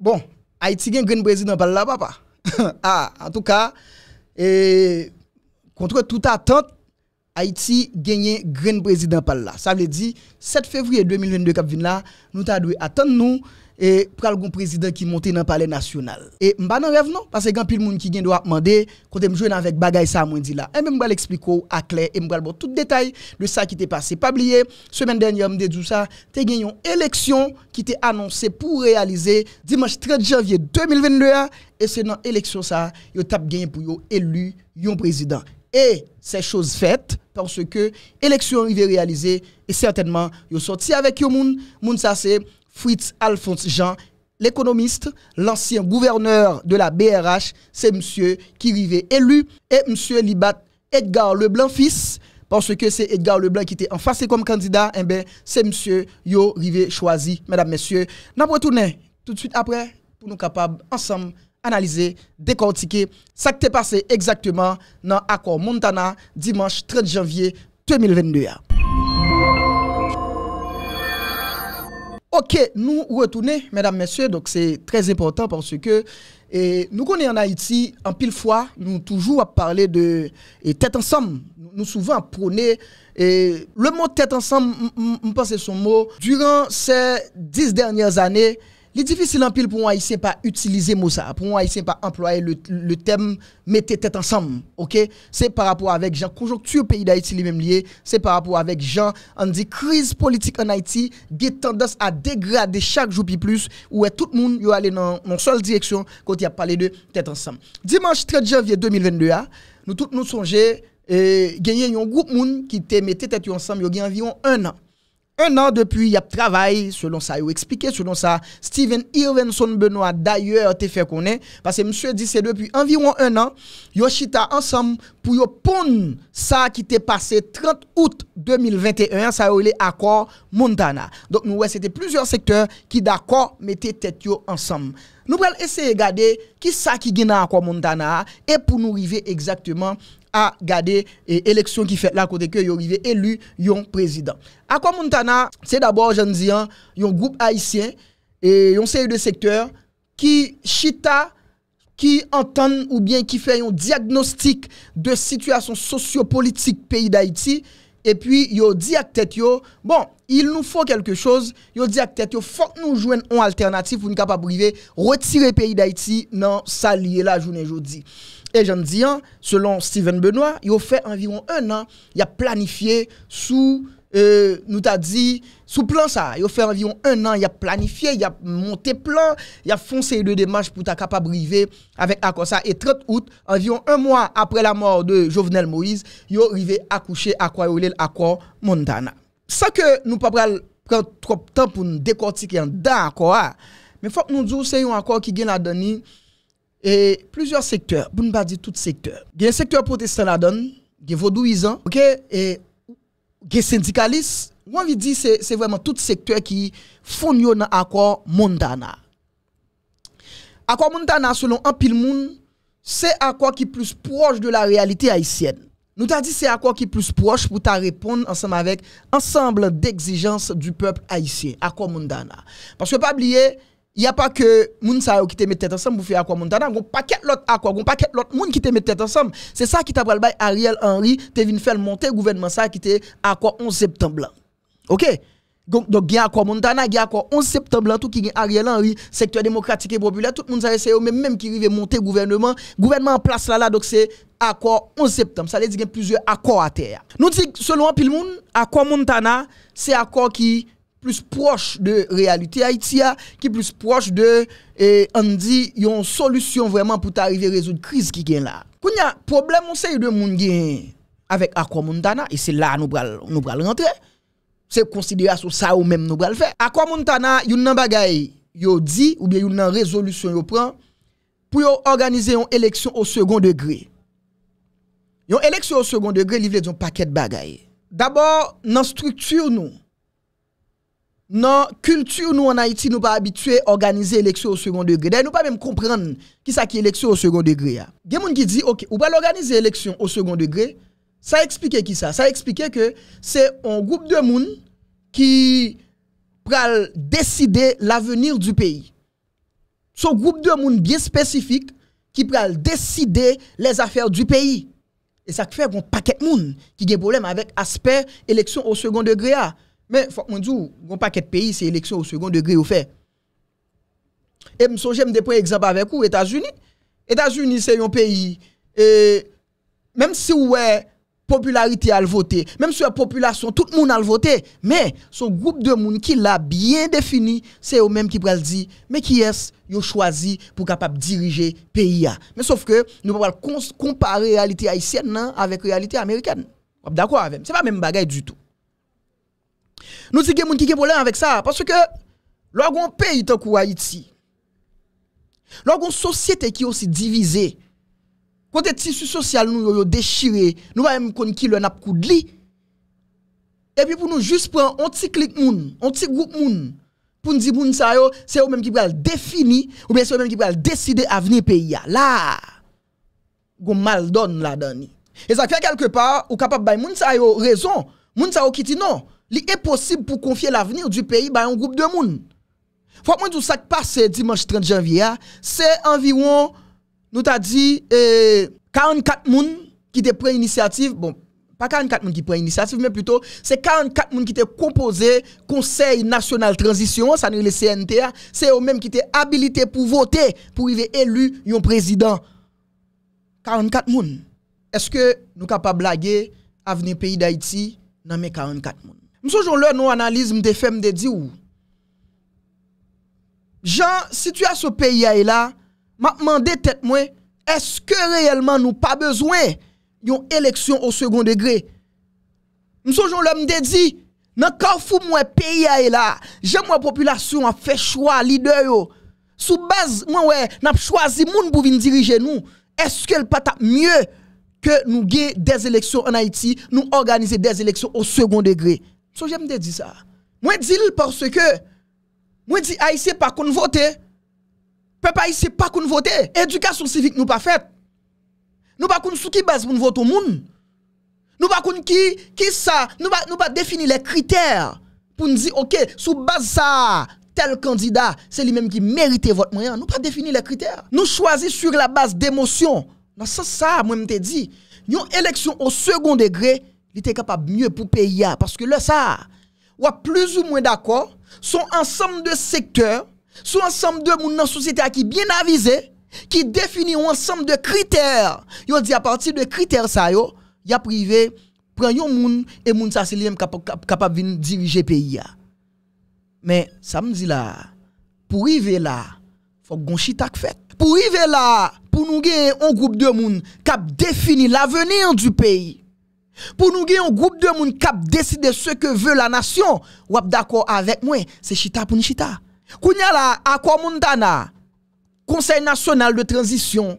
Bon, Haïti gen grand président par là papa. ah, en tout cas, contre toute attente, Haïti gagne grand président par là. Ça veut dire 7 février 2022 cap là, nous t'a dû attendre et pral gon président qui monte dans le palais national. Et m'ba nan rêve non parce que grand pile moun qui gen doit demander quand me jouer avec bagay ça moi dit là. Et même m'ba l'expliquer à clair et m'ba bon tout détail de ça qui t'est passé. Pas oublier semaine dernière m'dé dit ça, t'es gagné une élection qui t'est annoncée pour réaliser dimanche 30 janvier 2022 et c'est dans élection ça yo tap gagné pour yo élu yon président. Et ces choses faites parce que élection arrivée réalisée et certainement yo sorti avec yo moun moun ça c'est Fritz Alphonse Jean, l'économiste, l'ancien gouverneur de la BRH, c'est monsieur qui arrivait élu, et monsieur Libat Edgar Leblanc fils, parce que c'est Edgar Leblanc qui était en face comme candidat, eh ben c'est monsieur Yo Rivé choisi, mesdames, messieurs. Nous retourner tout de suite après pour nous capables ensemble analyser, décortiquer ce qui est passé exactement dans l'accord Montana dimanche 30 janvier 2022. Ok, nous retournons, mesdames, messieurs, donc c'est très important parce que et nous connaissons en Haïti, en pile fois, nous toujours à parler de tête ensemble. Nous souvent prôner et le mot tête ensemble, je pense que son mot, durant ces dix dernières années, Li difisil anpil pou an Haitien pa utilize mou sa, pou an Haitien pa employe le, le tem mette tèt ansam, ok? Se par rapport avèk jan konjonktu peyi d'Haiti li mèm liye, se par rapport avèk jan an di kriz politik an Haiti, ge tendans a degradé chak jou pi plus, ou e tout moun yo ale nan, nan sol direksyon kote ya pale de tèt ansam. Dimanche 13 janvye 2022 a, nou tout nou sonje, e, genyen yon group moun ki te mette tèt yo ansam yo gen environ 1 an. Un an depuis, il y a travail, selon ça, il a expliqué, selon ça, Steven Irvinson Benoît, d'ailleurs, te fait connaître, parce que monsieur dit c'est depuis environ un an, yo chita ensemble pour pondre ça qui t'est passé 30 août 2021, ça eu accord Montana. Donc, nous, c'était plusieurs secteurs qui d'accord mettaient tête ensemble. Nous allons essayer de regarder qui ça qui gagne accord Montana et pour nous arriver exactement à garder l'élection e qui fait là côté que yo arrivé élu yon président. À quoi Montana, c'est d'abord j'en dis un groupe haïtien et une série de secteurs qui chita qui entendent ou bien qui fait un diagnostic de situation sociopolitique pays d'Haïti et puis yo dit à tête yo bon il nous faut quelque chose yo dit à tête yo faut que nous joindre une alternative pour nous capable retirer pays d'Haïti dans ça lié la journée aujourd'hui Et j'en dis, selon Steven Benoit, il a fait environ un an, il a planifié sous, euh, nous t'a dit, sous plan ça. Il a fait environ un an, il a planifié, il a monté plan, il a foncé de démarches pour être capable arriver avec accord ça. Et 30 août, environ un mois après la mort de Jovenel Moïse, il a arrivé à coucher à quoi à Kwa Montana. Ça que nous pas prendre trop de temps pour nous décortiquer dans accord, ah. mais faut que nous disions c'est un accord qui gagne la donnée et plusieurs secteurs, pour ne pas dire tout secteur. Il y a un secteur protestant il y a vaudouisant, ok, et il y a syndicalistes. Moi, je dis c'est c'est vraiment tout secteur qui font un accord Montana. Accord Montana, selon un pile monde, c'est accord qui est plus proche de la réalité haïtienne. Nous t'avons dit c'est accord qui est plus proche pour ta répondre ensemble avec ensemble d'exigences du peuple haïtien, accord Montana. Parce que pas oublier, il n'y a pas que moun sa qui te mettent tête ensemble pour faire quoi Montana, gon paquet l'autre aqua, gon paquet l'autre moun qui te mettent tête ensemble. C'est ça qui t'a pral bail Ariel Henry, te vinn faire monter gouvernement ça qui te aqua 11 septembre OK donc il y a quoi Montana, il y a quoi 11 septembre tout qui Ariel Henry, secteur démocratique et populaire, tout le monde ça c'est eux même même qui rive monter gouvernement, gouvernement en place là là donc c'est accord 11 septembre. Ça veut dire qu'il y a plusieurs accords à terre. Nous dit selon pile moun, accord Montana, c'est accord qui plus proche de réalité Haïti, qui plus proche de, eh, on dit, une solution vraiment pour arriver à résoudre la crise qui est là. Quand y a problème, on sait de monde avec Aqua Montana, et c'est là nous pral, nous pral rentrer. C'est considération ça ou même nous pral faire. Aqua Montana, yon nan bagay, yo dit, ou bien yon nan résolution yo prend, pour organiser une élection au second degré. Une élection au second degré, livre un paquet de bagaille. D'abord, dans la structure, nous, nan kultur nou an Haiti nou pa abitue organize eleksyon ou second degré. Dè nou pa mèm komprenn ki sa ki eleksyon ou second degré ya. Gen moun ki di, ok, ou pa l'organize eleksyon ou second degré, sa eksplike ki sa? Sa eksplike ke se an goup de moun ki pral deside l'avenir du peyi. Son goup de moun bien spesifik ki pral deside les afer du peyi. E sa k fè bon paket moun ki gen problem avèk asper eleksyon ou second degré ya. Mais faut que je un paquet de pays, c'est élection au second degré au fait. Et je j'aime des exemple avec vous, États-Unis. États-Unis, c'est un pays, même si ouais, popularité à le voter, même si la population, tout le monde a le voté, mais son groupe de monde qui l'a bien défini, c'est eux même qui le dire, mais qui est-ce yo choisi pour capable diriger pays Mais sauf que nous pouvons comparer réalité haïtienne avec réalité américaine. D'accord avec C'est pas même bagaille du tout. Nous disons que qui a problème avec ça parce que lorsqu'on pays tant Haïti, lorsqu'on société qui est aussi divisée Côté tissu social nous yo déchiré, nous pas même connait qui le n'a de lit. Et puis pour nous juste prendre un petit clic moun, un petit groupe moun pour nous dire moun ça c'est eux même qui va définir ou bien c'est eux même qui va décider avenir pays là. Gon mal donne là dedans Et ça fait quelque part ou capable bay moun ça raison. Moun ça qui dit non, li est possible pour confier l'avenir du pays à un groupe de monde. Faut que tout ça qui passe dimanche 30 janvier, c'est environ, nous t'a dit, eh, 44 personnes qui te pris initiative. Bon, pas 44 personnes qui prennent initiative, mais plutôt, c'est 44 personnes qui te composé Conseil national transition, ça nous le CNTA, c'est eux-mêmes qui te habilité pour voter pour arriver élu un président. 44 personnes. Est-ce que nous sommes capables de blaguer avenir pays d'Haïti dans mes 44 personnes? Msoujoun lè nou analiz mde fèm de di ou. Jan, si tu as se peyi ay la, ma mande tèt mwen, eske reyelman nou pa bezwen yon eleksyon ou second degre? Msoujoun lè mde di, nan kawfou mwen peyi ay la, jan mwen populasyon an fè chwa lider yo. Sou baz mwen wè, nap chwazi moun pou vin dirije nou. Eske l patap mye ke nou ge des eleksyon an Haiti, nou organize des eleksyon ou second degre? So j'aime dire ça. Moi dis parce que moi dis haïtien pas qu'on voter peuple haïtien pas qu'on voter. Éducation civique nous pas faite. Nous pas qu'on sous qui base pour nous voter au monde. Nous pas qu'on qui qui ça, nous pas nous pas définir les critères pour nous dire OK, sous base ça tel candidat, c'est lui-même qui mérite votre moyen. Nous pas définir les critères. Nous choisissons sur la base d'émotion. Dans ça ça moi me dit, une élection au second degré, il était capable mieux pour payer parce que là ça ou plus ou moins d'accord, sont ensemble de secteurs sous ensemble de moun dans société qui bien avisé, qui définit un ensemble de critères. Yo dit à partir de critères ça yo, y a privé prend yon et moun ça c'est lui capable de diriger pays Mais ça me dit là, pour arriver là, faut gon chita fait. Pour arriver là, pour nous gagner un groupe de moun qui définit l'avenir du pays. Pour nous gagner un groupe de moun qui décider ce que veut la nation, ou d'accord avec moi, c'est chita pour chita. Kounya la, Montana, Conseil national de transition.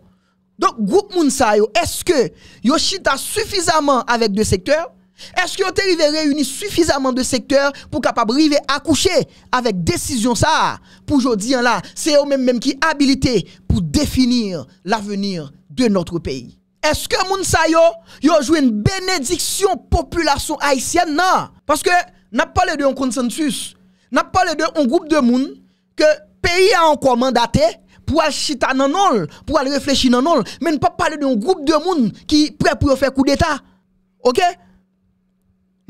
Donc, groupe Mounsa est-ce que yo chita suffisamment avec deux secteurs? Est-ce que vous arrivé réunir suffisamment de secteurs pour capable accoucher avec décision ça pour aujourd'hui là, c'est eux même, même qui habilité pour définir l'avenir de notre pays. Eske moun sa yo, yo jwen benediksyon populasyon haisyen nan? Paske nap pale de yon konsensus, nap pale de yon group de moun ke peyi an kwa mandate pou al chita nanol, pou al reflechi nanol, men pa pale de yon group de moun ki pre pou yo fe kou d'Etat. Ok?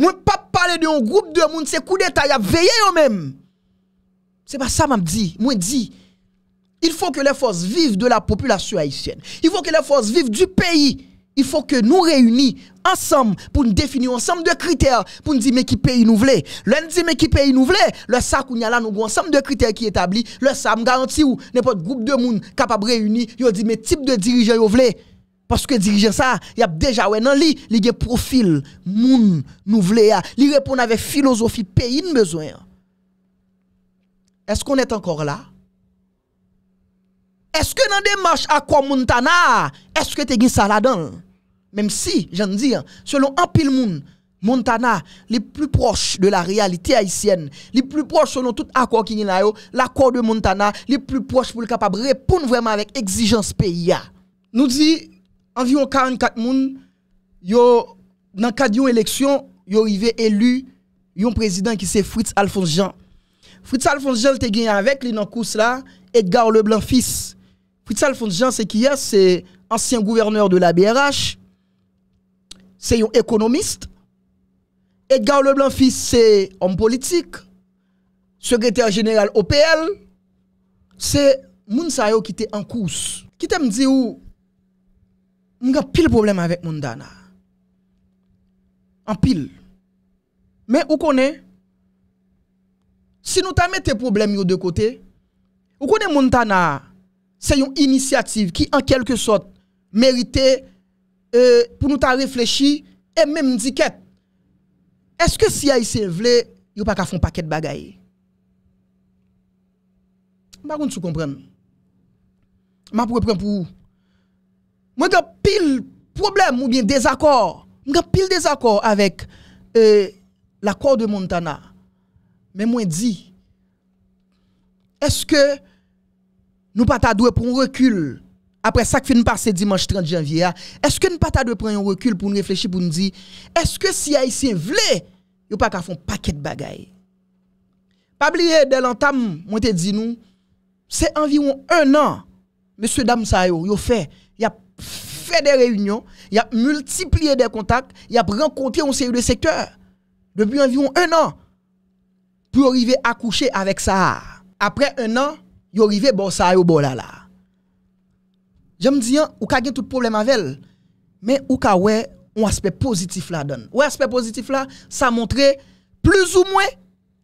Mwen pa pale de yon group de moun se kou d'Etat, ya veye yo men. Se pa sa mam di, mwen di. Il faut que les forces vivent de la population haïtienne. Il faut que les forces vivent du pays il faut que nous réunis ensemble pour nous définir ensemble de critères pour nous dire mais qui pays nous voulons? Le dit mais qui pays nous voulons, le ça qu'on y a là nous avons ensemble de critères qui établis, le ça me garantit ou n'importe groupe de monde capable réunir, yo dit mais type de dirigeant vous voulez. Parce que dirigeant ça, il y a déjà ouais dans lui, il y a profil moun nous voulons, il répond avec philosophie pays nous besoin. Est-ce qu'on est encore là? Est-ce que dans démarche à quoi Montana, est-ce que tu as ça là-dedans? Même si, j'en dis, selon un pile Montana, les plus proches de la réalité haïtienne, les plus proches selon tout accord qui est là, l'accord de Montana, les plus proches pour le capable répondre vraiment avec exigence pays. Nous dit environ 44 moun yo dans le cadre élection, yo arrivé élu un président qui c'est Fritz Alphonse Jean. Fritz Alphonse Jean te gagné avec lui dans course là Edgar Leblanc fils. Fritz Alphonse Jean, c'est qui est C'est ancien gouverneur de la BRH. C'est un économiste. Edgar Leblanc-Fils, c'est homme politique. Secrétaire général OPL. C'est Mounsayo qui était en course. Qui t'a dit où M'a pile problème avec Mondana. En pile. Mais où connaît Si nous t'as mis tes problèmes de côté, où connaît Montana c'est une initiative qui, en quelque sorte, méritait euh, pour nous réfléchir et même dit est-ce que si Haïtien voulait, il pas qu'à faire un paquet de bagailles? Je ne sais pas comprendre. Je prendre pour. Moi, j'ai pile problème ou bien désaccord. J'ai pile désaccord avec euh, l'accord de Montana. Mais moi, dis, est-ce que nous pas doué pour un recul après ça qui finit passer dimanche 30 janvier, est-ce que nous pas prendre un recul pour nous réfléchir pour nous dire, est-ce que si Haïtien voulait, a pas qu'à faire un paquet de bagailles? Pas oublier, dès l'entame, moi te dit nous, c'est environ un an, monsieur dame ça yo, fait, il a fait des réunions, il a multiplié des contacts, il a rencontré un série de secteurs depuis environ un an pour arriver à coucher avec ça. Après un an, il arrivé bon ça yo bon là là. J'aime dire ou ka gen tout problème avec elle, mais ou ka ouais un aspect positif là donne. Ou aspect positif là, ça montre plus ou moins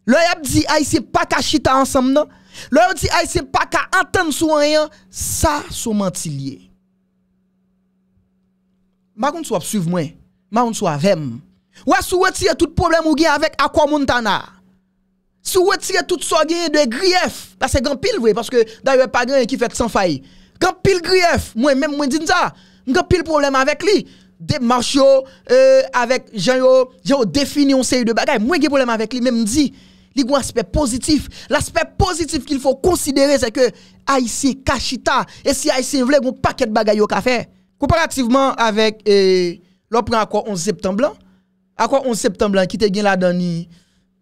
le y a dit c'est pas ka chita ensemble non? Le y a dit c'est pas ka entendre sou rien, ça sou mentilier. Ma kon soit suivre moi, ma kon soit avec Ou sou retire tout problème ou gen avec Aqua Montana. Si vous retirez tout ce de grief, c'est grand pile, oui, parce que d'ailleurs, pas grand qui fait sans faille. Grand pile grief, moi-même, moi, dis ça. Grand pile problème avec lui. Démarche, euh, avec Jean-Yo, Jean-Yo définit une série de bagages. Moi, j'ai problème avec lui, même dit. Il y a un aspect positif. L'aspect positif qu'il faut considérer, c'est que Haïtien Kachita, et si Haïtien voulait un paquet de bagages au café. Comparativement avec, euh, l'on prend encore 11 septembre, à quoi 11 septembre, qui te gagne la donne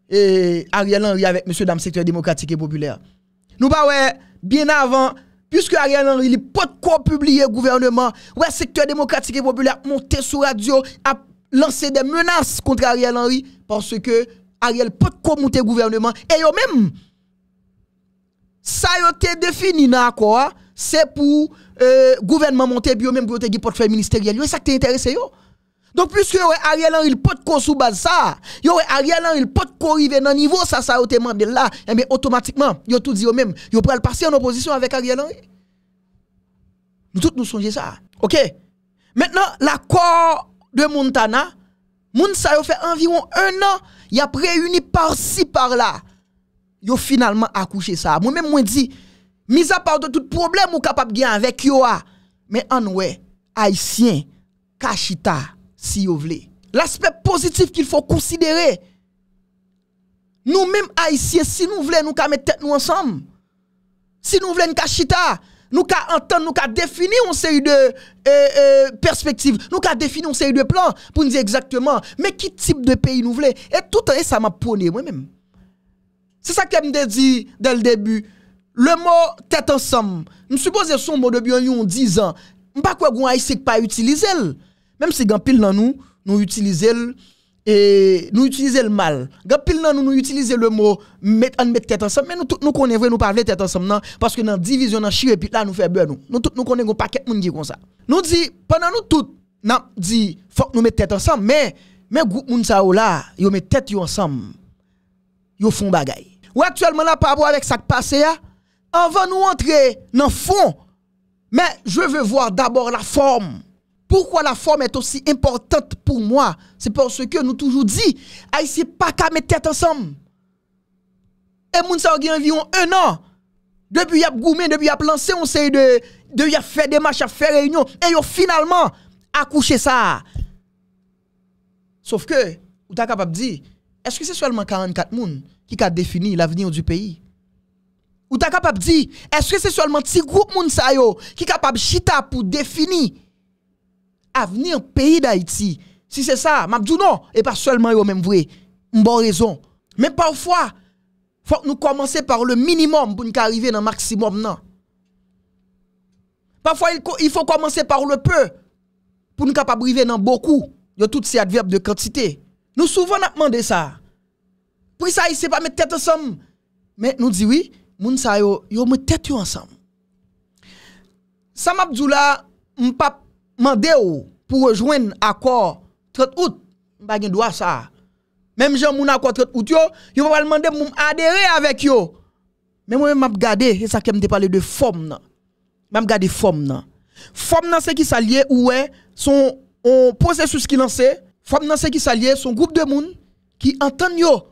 et Ariel Henry avec monsieur dame secteur démocratique et populaire. Nous pas ouais bien avant puisque Ariel Henry il pas quoi publier gouvernement ouais secteur démocratique et populaire monté sur radio a lancé des menaces contre Ariel Henry parce que Ariel pas quoi monter gouvernement et yo même ça yo été défini accord c'est pour euh, gouvernement monter puis même pour te portefeuille ministériel yo ça qui intéressé yo? Donc, puisque Ariel Henry, il peut pas sous base ça, yo Ariel Henry, il peut pas arriver dans niveau ça, ça a demandé là, et eh automatiquement, yo tout dit même, yo le passer en opposition avec Ariel Henry. Nous tous nous songeons ça. OK? Maintenant, l'accord de Montana, moun ça yo fait environ un an, y a réuni par-ci par-là. Yo finalement accouché ça. Moi-même, moi dit, mis à part de tout problème ou capable de avec yo, mais en ouais, haïtien, kachita, si vous voulez. L'aspect positif qu'il faut considérer. Nous-mêmes haïtiens, si nous voulons nous mettre tête nous ensemble, si nous voulons nous chita, nous ka entendre, nous ka définir une série de euh, euh, perspectives, nous ka définir une série de plans pour nous dire exactement, mais qui type de pays nous voulons. Et tout ça, ça m'a prôné moi-même. C'est ça que je dit dès le début. Le mot tête ensemble, je suppose son mot depuis 10 ans. Je ne sais pas quoi pas utiliser. Même si grand pile dans nous, nous utilisons et nous utilisons le mal. Grand pile dans nous, nous le mot mettre en mettre tête ensemble, mais nous nous connaissons nous parler tête ensemble non? Parce que dans division dans chire puis là nous fait beurre nous. Nous tous nous connaissons pas paquet monde qui comme ça. Nous dit pendant nous tout n'a dit faut que nous mettre tête ensemble mais mais groupe moun ça là, yo met tête yo ensemble. Yo font bagay. Ou actuellement là par rapport avec ça qui passe avant nous entrer dans fond mais je veux voir d'abord la forme. Pourquoi la forme est aussi importante pour moi C'est parce que nous toujours dit, Haïti pas qu'à mettre tête ensemble. Et moun sa environ un an. Depuis y a goumé, depuis y a lancé, on sait de, de y a fait des matchs, a fait réunion, et y a finalement accouché ça. Sauf que, ou t'as capable de dire, est-ce que c'est seulement 44 moun qui a défini l'avenir du pays? Ou t'as capable de dire, est-ce que c'est seulement petit groupe moun sa yo qui capable chita pour définir avenir pays d'Haïti. Si c'est ça, m'a dit non, et pas seulement yo même vrai. Bon raison. Mais parfois, Faut nous commencer par le minimum pour nous arriver dans le maximum non? Parfois il faut commencer par le peu pour nous capable arriver dans beaucoup. a toutes ces adverbes de quantité. Nous souvent nous demandé ça. Pour ça il c'est pas mettre tête ensemble. Mais nous dit oui, moun sa yo yo tête ensemble. Sam Abdoula m'pa mandé pour rejoindre accord 30 août, m'pa gen droit ça. Même Jean moun accord 30 août yo, yo pas demander pour adhérer avec yo. Mais moi m'a regardé, c'est ça qui me parlé de forme nan. M'a regardé forme nan. Forme nan c'est qui s'allié ou est son on processus qui lancé, forme nan c'est qui s'allié son groupe de moun qui entend yo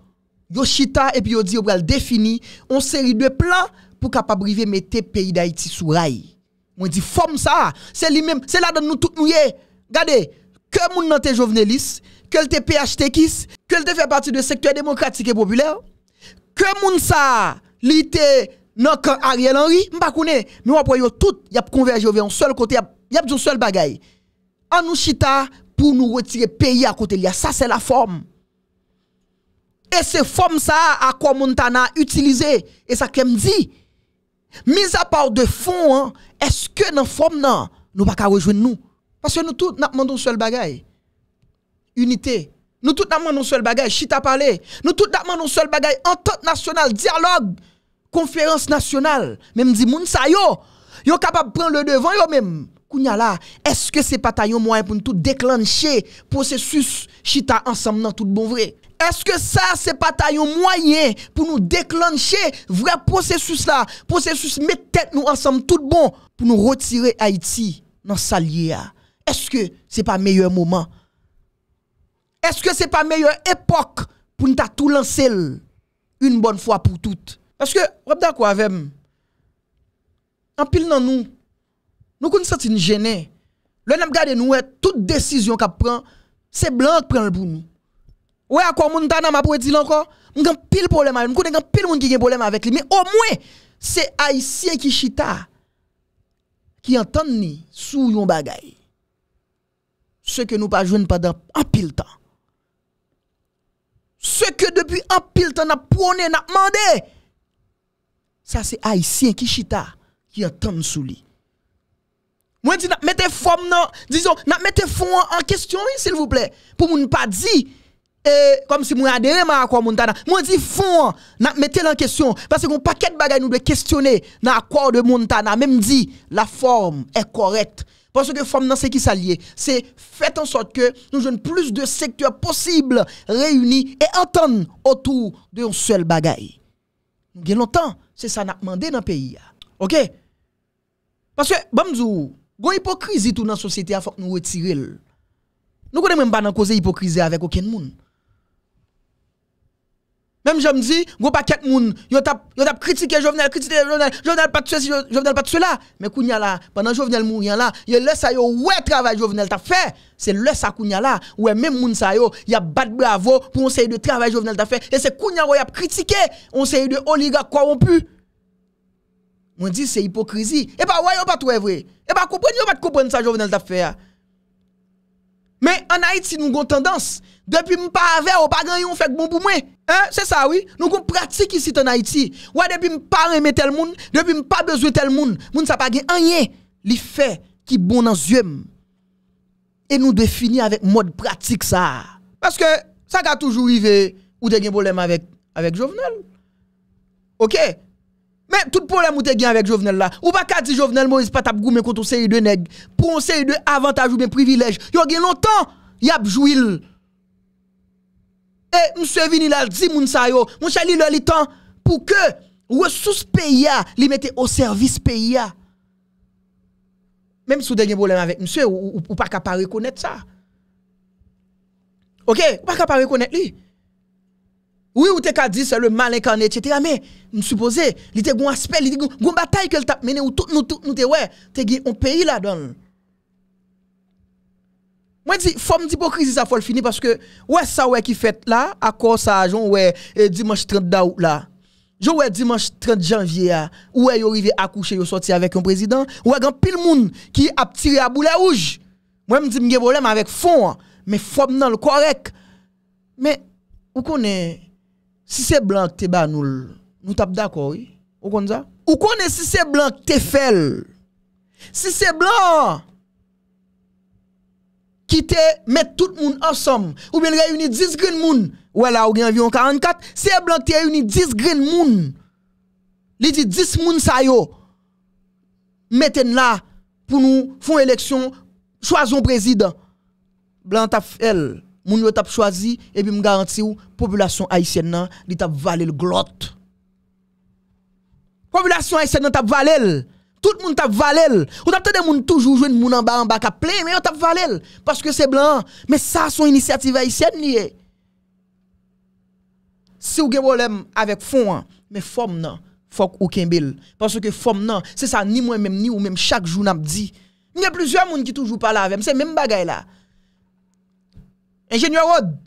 yo chita et puis yo dit yo pral défini une série de plans pour capable river mettre pays d'Haïti sous rail. Moi dit forme ça, c'est lui même, c'est là dans nous tout nous Regardez, que moun nan te jovenelis, que te PHT que te fait partie de secteur démocratique et populaire, que moun ça, li nan kan Ariel Henry, m'pa connaît, mais après yo tout y a convergé vers un seul côté, y a un seul bagay. En nous chita pour nous retirer pays à côté ça c'est la forme. Et c'est forme ça à quoi Montana utilisé et ça qu'elle me dit Mis à part de fond, hein, eske nan fòm nan nou pa ka rejouen nou? Paske nou tout nan mandon sel bagay. Unité. Nou tout nan mandon sel bagay, chita pale. Nou tout nan mandon sel bagay, entente nasyonal, diyalog, konferans nasyonal. Mem di moun sa yo, yo kapap pren le devan yo mem. Kounya la, eske se pata yo mwen pou nou tout deklanche prosesus chita ansam nan tout bon vre? Eske sa se pata yo mwen pou nou deklanche vre prosesus la? Prosesus met tet nou ansam tout bon? Pour nous retirer Haïti dans salier Est-ce que c'est pas meilleur moment? Est-ce que c'est pas meilleure époque pour nous tout lancer une bonne fois pour toutes? Parce que, vous d'accord avec? En pile dans nous, nous nous sentons gênés. Le n'a regardé nous, toute décision qu'on prend, c'est blanc qui prend pour nous. Ouais, quoi moun tana m'a pour dire encore, m'gan pile problème m'konne gan pile moun qui gen problème avec lui, mais au moins c'est haïtien qui chita qui entend ni sous yon bagay. Ce que nous pas jouons pendant un pile temps. Ce que depuis un pile temps n'a prôné, n'a demandé. Ça c'est haïtien qui chita qui entend sous lui. Moi dis n'a mettez forme non, disons n'a mettez fond en question s'il vous plaît pour ne pas dire comme si moi adhéré à accord Montana? Moi dis fond n'a mettez en question. Parce qu'on paquet de bagages nous doit questionner dans accord de Montana. Même dit la forme est correcte. Parce que forme dans ce qui s'allie c'est fait en sorte que nous jouons plus de secteurs possibles réunis et entendre autour d'un seul bagage nous avons longtemps. C'est ça n'a demandé dans le pays OK? Parce que bon gon hypocrisie dans la société il faut nous retirer nous connaissons même pas dans cause hypocrisie avec aucun monde même je me dis, gros paquet de moun, yo tap yo critiqué Jovenel, critiqué Jovenel, Jovenel pas de ceci, Jovenel pas de cela. Mais kounya là, pendant Jovenel mourir là, yo laisse ça yo ouais travail Jovenel t'a fait. C'est le ça kounya là, ouais même moun sa yo, y a bat bravo pour essayer de travail Jovenel t'a fait et c'est kounya yo y a critiqué, on essaye de oligarque corrompu. Moi dit c'est hypocrisie. Et pas ouais yo pas tout vrai. Et pas comprendre yo pas comprendre ça Jovenel t'a fait. Men, an Haiti nou gon tendans. Depi m pa ave, ou pa ganyon fek bon pou mwen. Hein? Se sa, oui. Nou gon pratik isi ton Haiti. Ouwa, depi m pa reme tel moun, depi m pa bezwe tel moun, moun sa pa gen anye. Li fe ki bon nan zyem. E nou defini avèk mod pratik sa. Paske, sa ka toujou rive ou de gen bolem avèk jovenel. Ok? Men, tout problem ou te gen avèk Jovenel la. Ou pa kati Jovenel Moïse patap goumen konton seri de neg. Pou an seri de avantaj ou ben privilej. Yo gen lontan, yap jouil. E, msè vini la di moun sa yo. Moun chali lò li tan pou ke resous peya li mette o servis peya. Mèm sou de gen problem avèk msè ou, ou, ou pa ka pa rekonèt sa. Ok, ou pa ka pa rekonèt li. Oui ou te ka di se le mal incarné, etc. Mais m'supposé, il était un aspect, il était une bataille qu'elle t'a mené où tout nous tout nous te ouais, te un pays là dedans moi dis faut d'hypocrisie ça faut le finir parce que ouais ça ouais qui fait là à cause ça jon ouais eh, dimanche 30 d'août là Jou wè dimanche 30 janvye ya, wè yo rive akouche yo soti avèk yon prezident, wè gan pil moun ki ap tire a boule ouj. Mwen mdi mge bolem avèk fon, men fòm nan l korek. Men, ou konè, si se blan te banoul, nous tape d'accord, oui. Ou comme ça? Ou connaît si c'est blanc t'es fait. Si c'est blanc qui te met tout le monde ensemble, ou bien réunit 10 green moun, ou là ou environ 44, c'est blanc qui réunit 10 green moun. Li dit 10 moun sa yo. Mettez là pour nous font élection, choisons président. Blanc t'a fait, moun yo t'a choisi et puis me garantis ou population haïtienne nan, li t'a valé le glotte. Population haïtienne t'a valel. Tout le monde t'a valel. On t'a des monde toujours jouer monde en bas en bas qui plein mais on t'a valel parce que c'est blanc. Mais ça son initiative haïtienne lié. Si vous avez problème avec fond, mais forme non, faut ou kembel parce que forme non, c'est ça ni moi même ni ou même chaque jour n'a dit. Il y a plusieurs monde qui toujours parlent avec, c'est même bagaille là. Ingénieur Rod.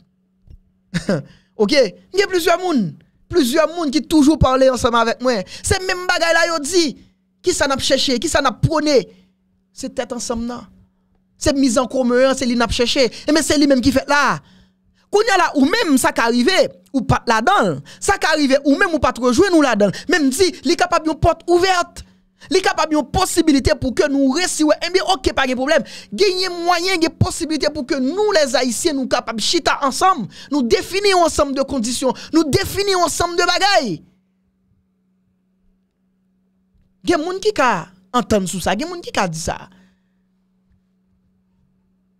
OK, il y a plusieurs monde plusieurs moun qui toujours parlent ensemble avec moi. C'est même bagay là yo dit. Qui ça n'a cherché, qui ça n'a prôné? C'est tête ensemble non? C'est mise en commun, c'est lui n'a cherché. Et mais c'est lui même qui fait là. Kounya là ou même ça arrivé ou pas là-dedans. Ça arrivé ou même ou pas trop jouer nous là-dedans. Même si li capable une porte ouverte. Li capable une possibilité pour que nous réussissions. Eh Mais OK, pas de problème. Gagner moyen, de possibilité pour que nous, les Haïtiens, nous capables chita ensemble. Nous définissons ensemble de conditions. Nous définissons ensemble de bagailles. Il y a des gens qui entendent sous ça. Il y a des gens qui disent ça.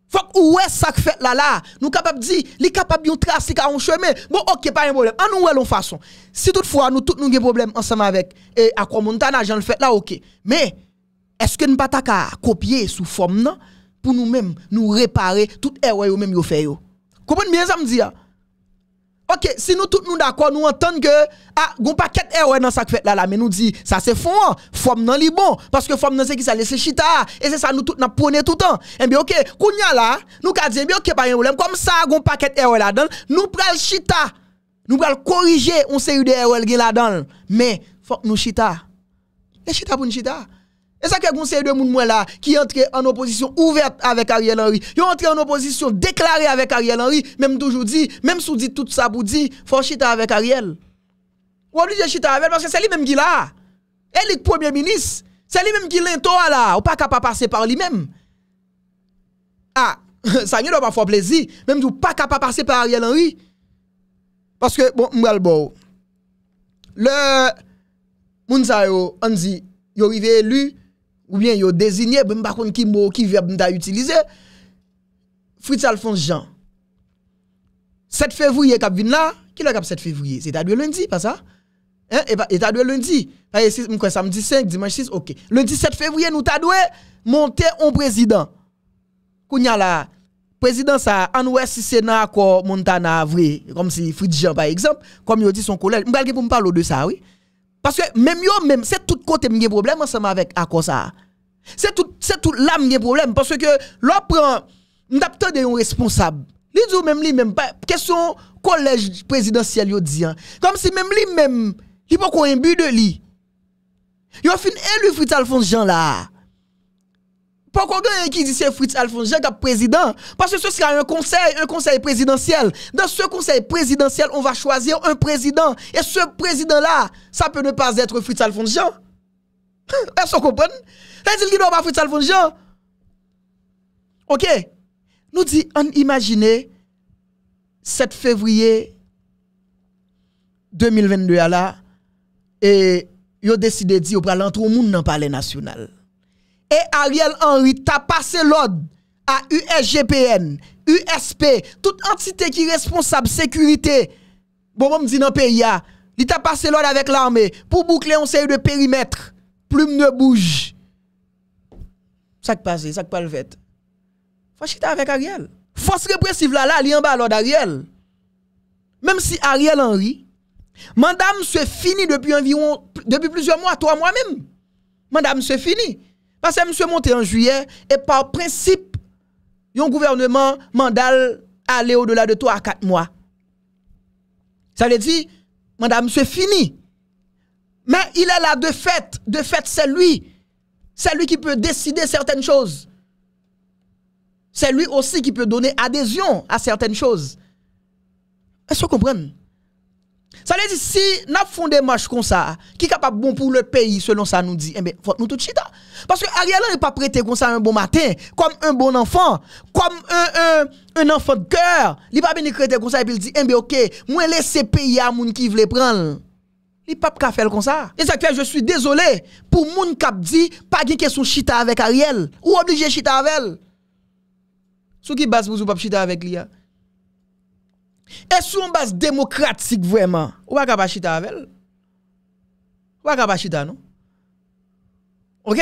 Faut que est ça que fait là là, nous capable dire, li capable yon tracer ka un chemin. Bon OK, pas un problème. En nous l'on façon. Si toutefois nous tous nous avons problème ensemble avec et à Montana, j'en le fait là OK. Mais est-ce que nous pas ta copier sous forme non? Pour nous-mêmes nous réparer toute erreur yo même yo fait yo. Comprenez bien ça me dit Ok, si nous tous nous d'accord, nous entendons que ah, gon paquet erreur dans ça fait là là, mais nous dit ça c'est fond, forme nan li bon parce que forme nan c'est qui ça laisse chita et c'est ça nous tous n'a prôné tout le temps. Eh bien OK, kounya là, nous ka dire bien OK pas un problème comme ça gon paquet erreur là dedans, nous pral chita. Nous pral corriger on série de erreur là dedans, mais faut nous chita. Et chita pour nous chita. Et ça que conseil de moun là qui entre en opposition ouverte avec Ariel Henry. Ils entre en opposition déclarée avec Ariel Henry, même toujours dit, même sous dit tout ça pour dire faut chita avec Ariel. Ou obligé chita avec parce que c'est lui même qui là. Et le premier ministre, c'est lui même qui l'ento là, ou pas capable passer par lui-même. Ah, ça ne doit pas faire plaisir, même tout pas capable passer par Ariel Henry. Parce que bon, bon. Le moun sa yo, on dit, yo arrivé élu ou bien yo désigné, ben par contre qui mot qui verbe m'ta utilisé. Fritz Alphonse Jean. 7 février k'ap vin là, qui l'a 7 février? C'est à lundi, pas ça? Hein, et à lundi. M'kwen samedi 5, dimanche 6, OK. Lundi 7 février nous t'a monter un président. Kounya là, président ça en ouest si c'est dans Montana vrai, comme si Fritz Jean par exemple, comme il dit son collègue, m'pral pour me parler de ça, oui. Parce que même yo même, c'est tout côté mes problème ensemble avec à quoi ça. C'est tout c'est tout là mes problème parce que l'on prend n'tap de un responsable. Li dit même lui même pas question collège présidentiel yo dit comme si même lui même il pas un but de lui. Yo fin élu Fritz Alphonse Jean là. Pourquoi quelqu'un qui dit c'est Fritz Alphonse Jacques président Parce que ce sera un conseil, un conseil présidentiel. Dans ce conseil présidentiel, on va choisir un président. Et ce président-là, ça peut ne pas être Fritz Alphonse Jean. Est-ce qu'on comprend C'est-à-dire qu'il pas Fritz Alphonse Jean. Ok Nous dit, on imagine 7 février 2022 là, et ils ont décidé de dire, on va l'entrer au monde dans le palais national. Et Ariel Henry t'a passé l'ordre à USGPN, USP, toute entité qui est responsable sécurité. Bon, on me dit dans le pays, il t'a passé l'ordre avec l'armée pour boucler un série de périmètre. Plume ne bouge. Ça qui passe, ça qui pas le fait. Faut chiter avec Ariel. Force répressive là, là, il en bas l'ordre d'Ariel. Même si Ariel Henry, madame se fini depuis environ, depuis plusieurs mois, trois mois même. Madame se fini. Parce que monsieur monté en juillet et par principe, un gouvernement mandal aller au-delà de 3 à 4 mois. Ça veut dire, madame, monsieur fini. Mais il est là de fait. De fait, c'est lui. C'est lui qui peut décider certaines choses. C'est lui aussi qui peut donner adhésion à certaines choses. Est-ce que vous comprenez? Ça veut dire, si nous avons des marches comme ça, qui est capable bon pour le pays, selon ça nous dit, eh bien, faut nous tout chita. Parce que Ariel n'est pas prêté comme ça un bon matin, comme un bon enfant, comme un, un, un enfant de cœur. Il n'est pas bien prêté comme ça et puis il dit, eh bien, ok, moi laisse pays à moun qui veut prendre. Il pas qu'à faire comme ça. Et ça fait, je suis désolé pour moun qui dit, pas de question chita avec Ariel, ou obligé chita avec elle. Sous qui base vous pas chita avec lui? Et sur une base démocratique vraiment, ou pas capable chita avec elle? Ou pas capable chita non? OK?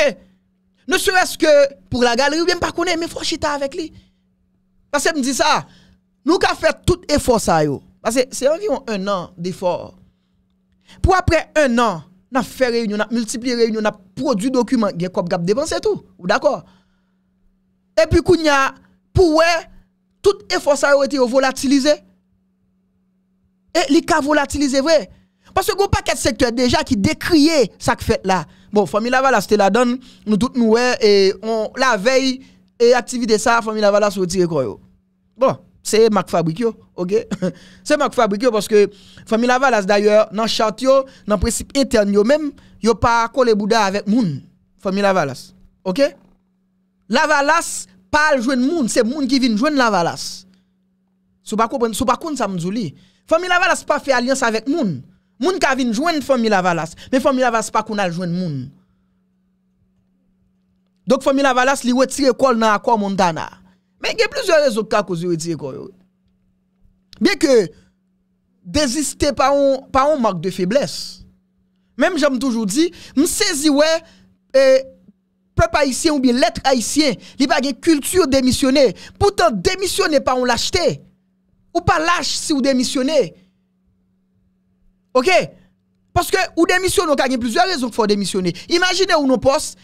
Ne serait-ce que pour la galerie, ou bien pas connaître, mais faut chita avec lui. Parce que me dit ça, nous avons fait tout effort ça yo. Parce que c'est environ un an d'effort. Pour après un an, nous avons fait réunion, nous avons multiplié réunion, nous avons produit documents, nous avons dépensé tout? Ou d'accord? Et puis, pour tout effort ça a été volatilisé. Et li ka volatiliser vrai. Parce que go paquet de secteur déjà qui décrié ça que fait là. Bon, famille Laval c'était la donne, nous toutes nous et on la veille et activité ça famille Laval se retire quoi Bon, c'est Mac Fabricio, OK? C'est Mac Fabricio parce que famille Laval d'ailleurs dans charte dans principe interne yo même, yo pas collé bouda avec moun. Famille Lavalas. OK? Lavalas pas joindre moun, c'est moun qui vient joindre Lavalas. Sou pas comprendre, sou pas m'zouli. Famille Lavalas pas fait alliance avec moun. Moun ka vin joindre famille Lavalas, mais famille Lavalas pas qu'on a joindre moun. Donc famille Lavalas li retire kol dans accord Montana. Mais il y a plusieurs raisons qui cause retire kol. Bien que désister pas un pas un marque de faiblesse. Même j'aime toujours dit, me saisi ouais eh, peuple haïtien ou bien l'être haïtien, il pas culture démissionner. Pourtant démissionner pas on l'acheter Ou pas lâche si vous démissionnez. OK Parce que vous démissionnez, vous avez plusieurs raisons pour démissionner. Imaginez ou nos postes,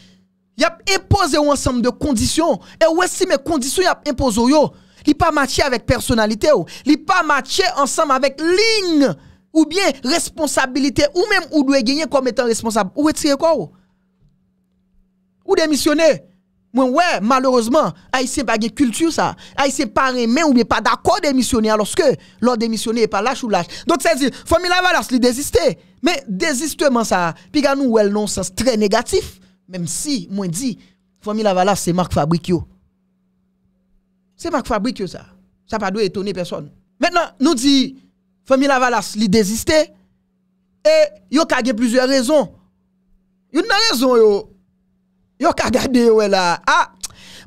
y a imposé un ensemble de conditions et ou si mes conditions y a imposé yo, li pas matché avec personnalité ou, li pas matché ensemble avec ligne ou bien responsabilité ou même ou doit gagner comme étant responsable. Ou retirer quoi ou? Ou démissionner moi, ouais, malheureusement, Haïtien pas de culture ça. Haïtien pas aimé ou bien pas d'accord démissionner alors que l'ordre démissionner pas lâche ou lâche. Donc c'est dire famille Lavalas li désister. Mais désistement ça, puis nous ouais non sens très négatif même si moi dit famille Lavalas c'est Marc Fabricio. C'est Marc Fabricio ça. Ça pas doit étonner personne. Maintenant, nous dit famille Lavalas li désister et yo ka plusieurs raisons. Une raison yo Yo ka gade yo e la. Ah,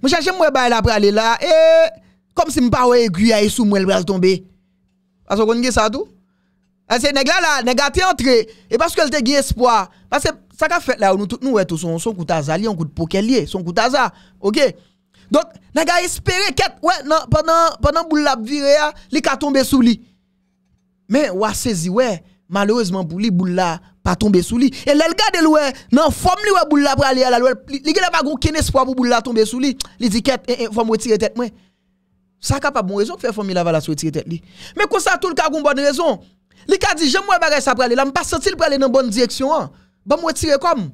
mwen chache mwen bay la prale la. E, kom si mpa we guya e sou mwen l bral tombe. Aso kon gen sa tou? Ase neg la la, neg a te entre. E paske el te gen espoi. Pase sa ka fet la ou nou tout nou we tou son, son koutaza li, son kout pokelye, son koutaza. Ok? Donk, neg a espere ket, we, nan, pendant, pendant boul la vire ya, li ka tombe sou li. Men, wase zi we, malouzman pou li boul la, pas tomber sous lui et là regarde ouais non forme lui ouais boule là pour à la loi. Il n'a pas aucun espoir pour boule là tomber sous lui il dit qu'est eh, eh, faut me retirer tête moi. Ça capable bon raison faire famille la retirer tête lui mais comme ça tout le cas une bonne raison. Il a dit j'aime moi bagage ça pour aller là. Me pas senti pour aller dans bonne direction hein. Bon me retirer comme.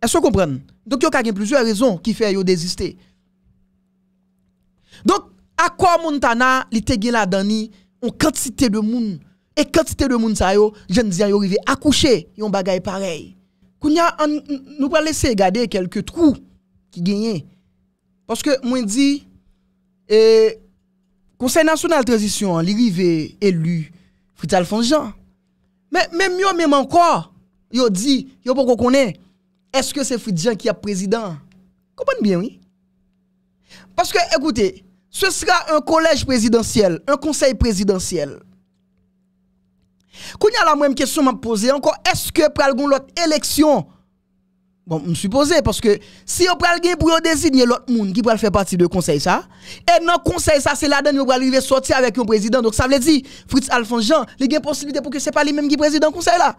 Est-ce que vous comprenez? Donc il y a plusieurs raisons qui fait yo désister. Donc à quoi Montana il te la dani une quantité de monde et quantité de monde ça yo, jeunes gens yo rivé accoucher, yon bagay pareil. Kounya nous pas laisser regarder quelques trous qui gagnent. Parce que moi dit et Conseil national de transition, li rivé élu Fritz Alphonse Jean. Mais même yo même encore, yo dit, yo pas connaît est-ce que c'est Fritz Jean qui est président? Comprenez bien oui. Parce que écoutez, ce sera un collège présidentiel, un conseil présidentiel. Quand y a la même question m'a posé encore, est-ce que pral gon l'autre élection Bon, me suppose parce que si on pral gen pour désigner l'autre monde qui pral faire partie de conseil ça, et dans conseil ça c'est là dedans pral arriver sortir avec un président. Donc ça veut dire Fritz Alphonse Jean, il y a possibilité pour que c'est pas lui même qui président conseil là.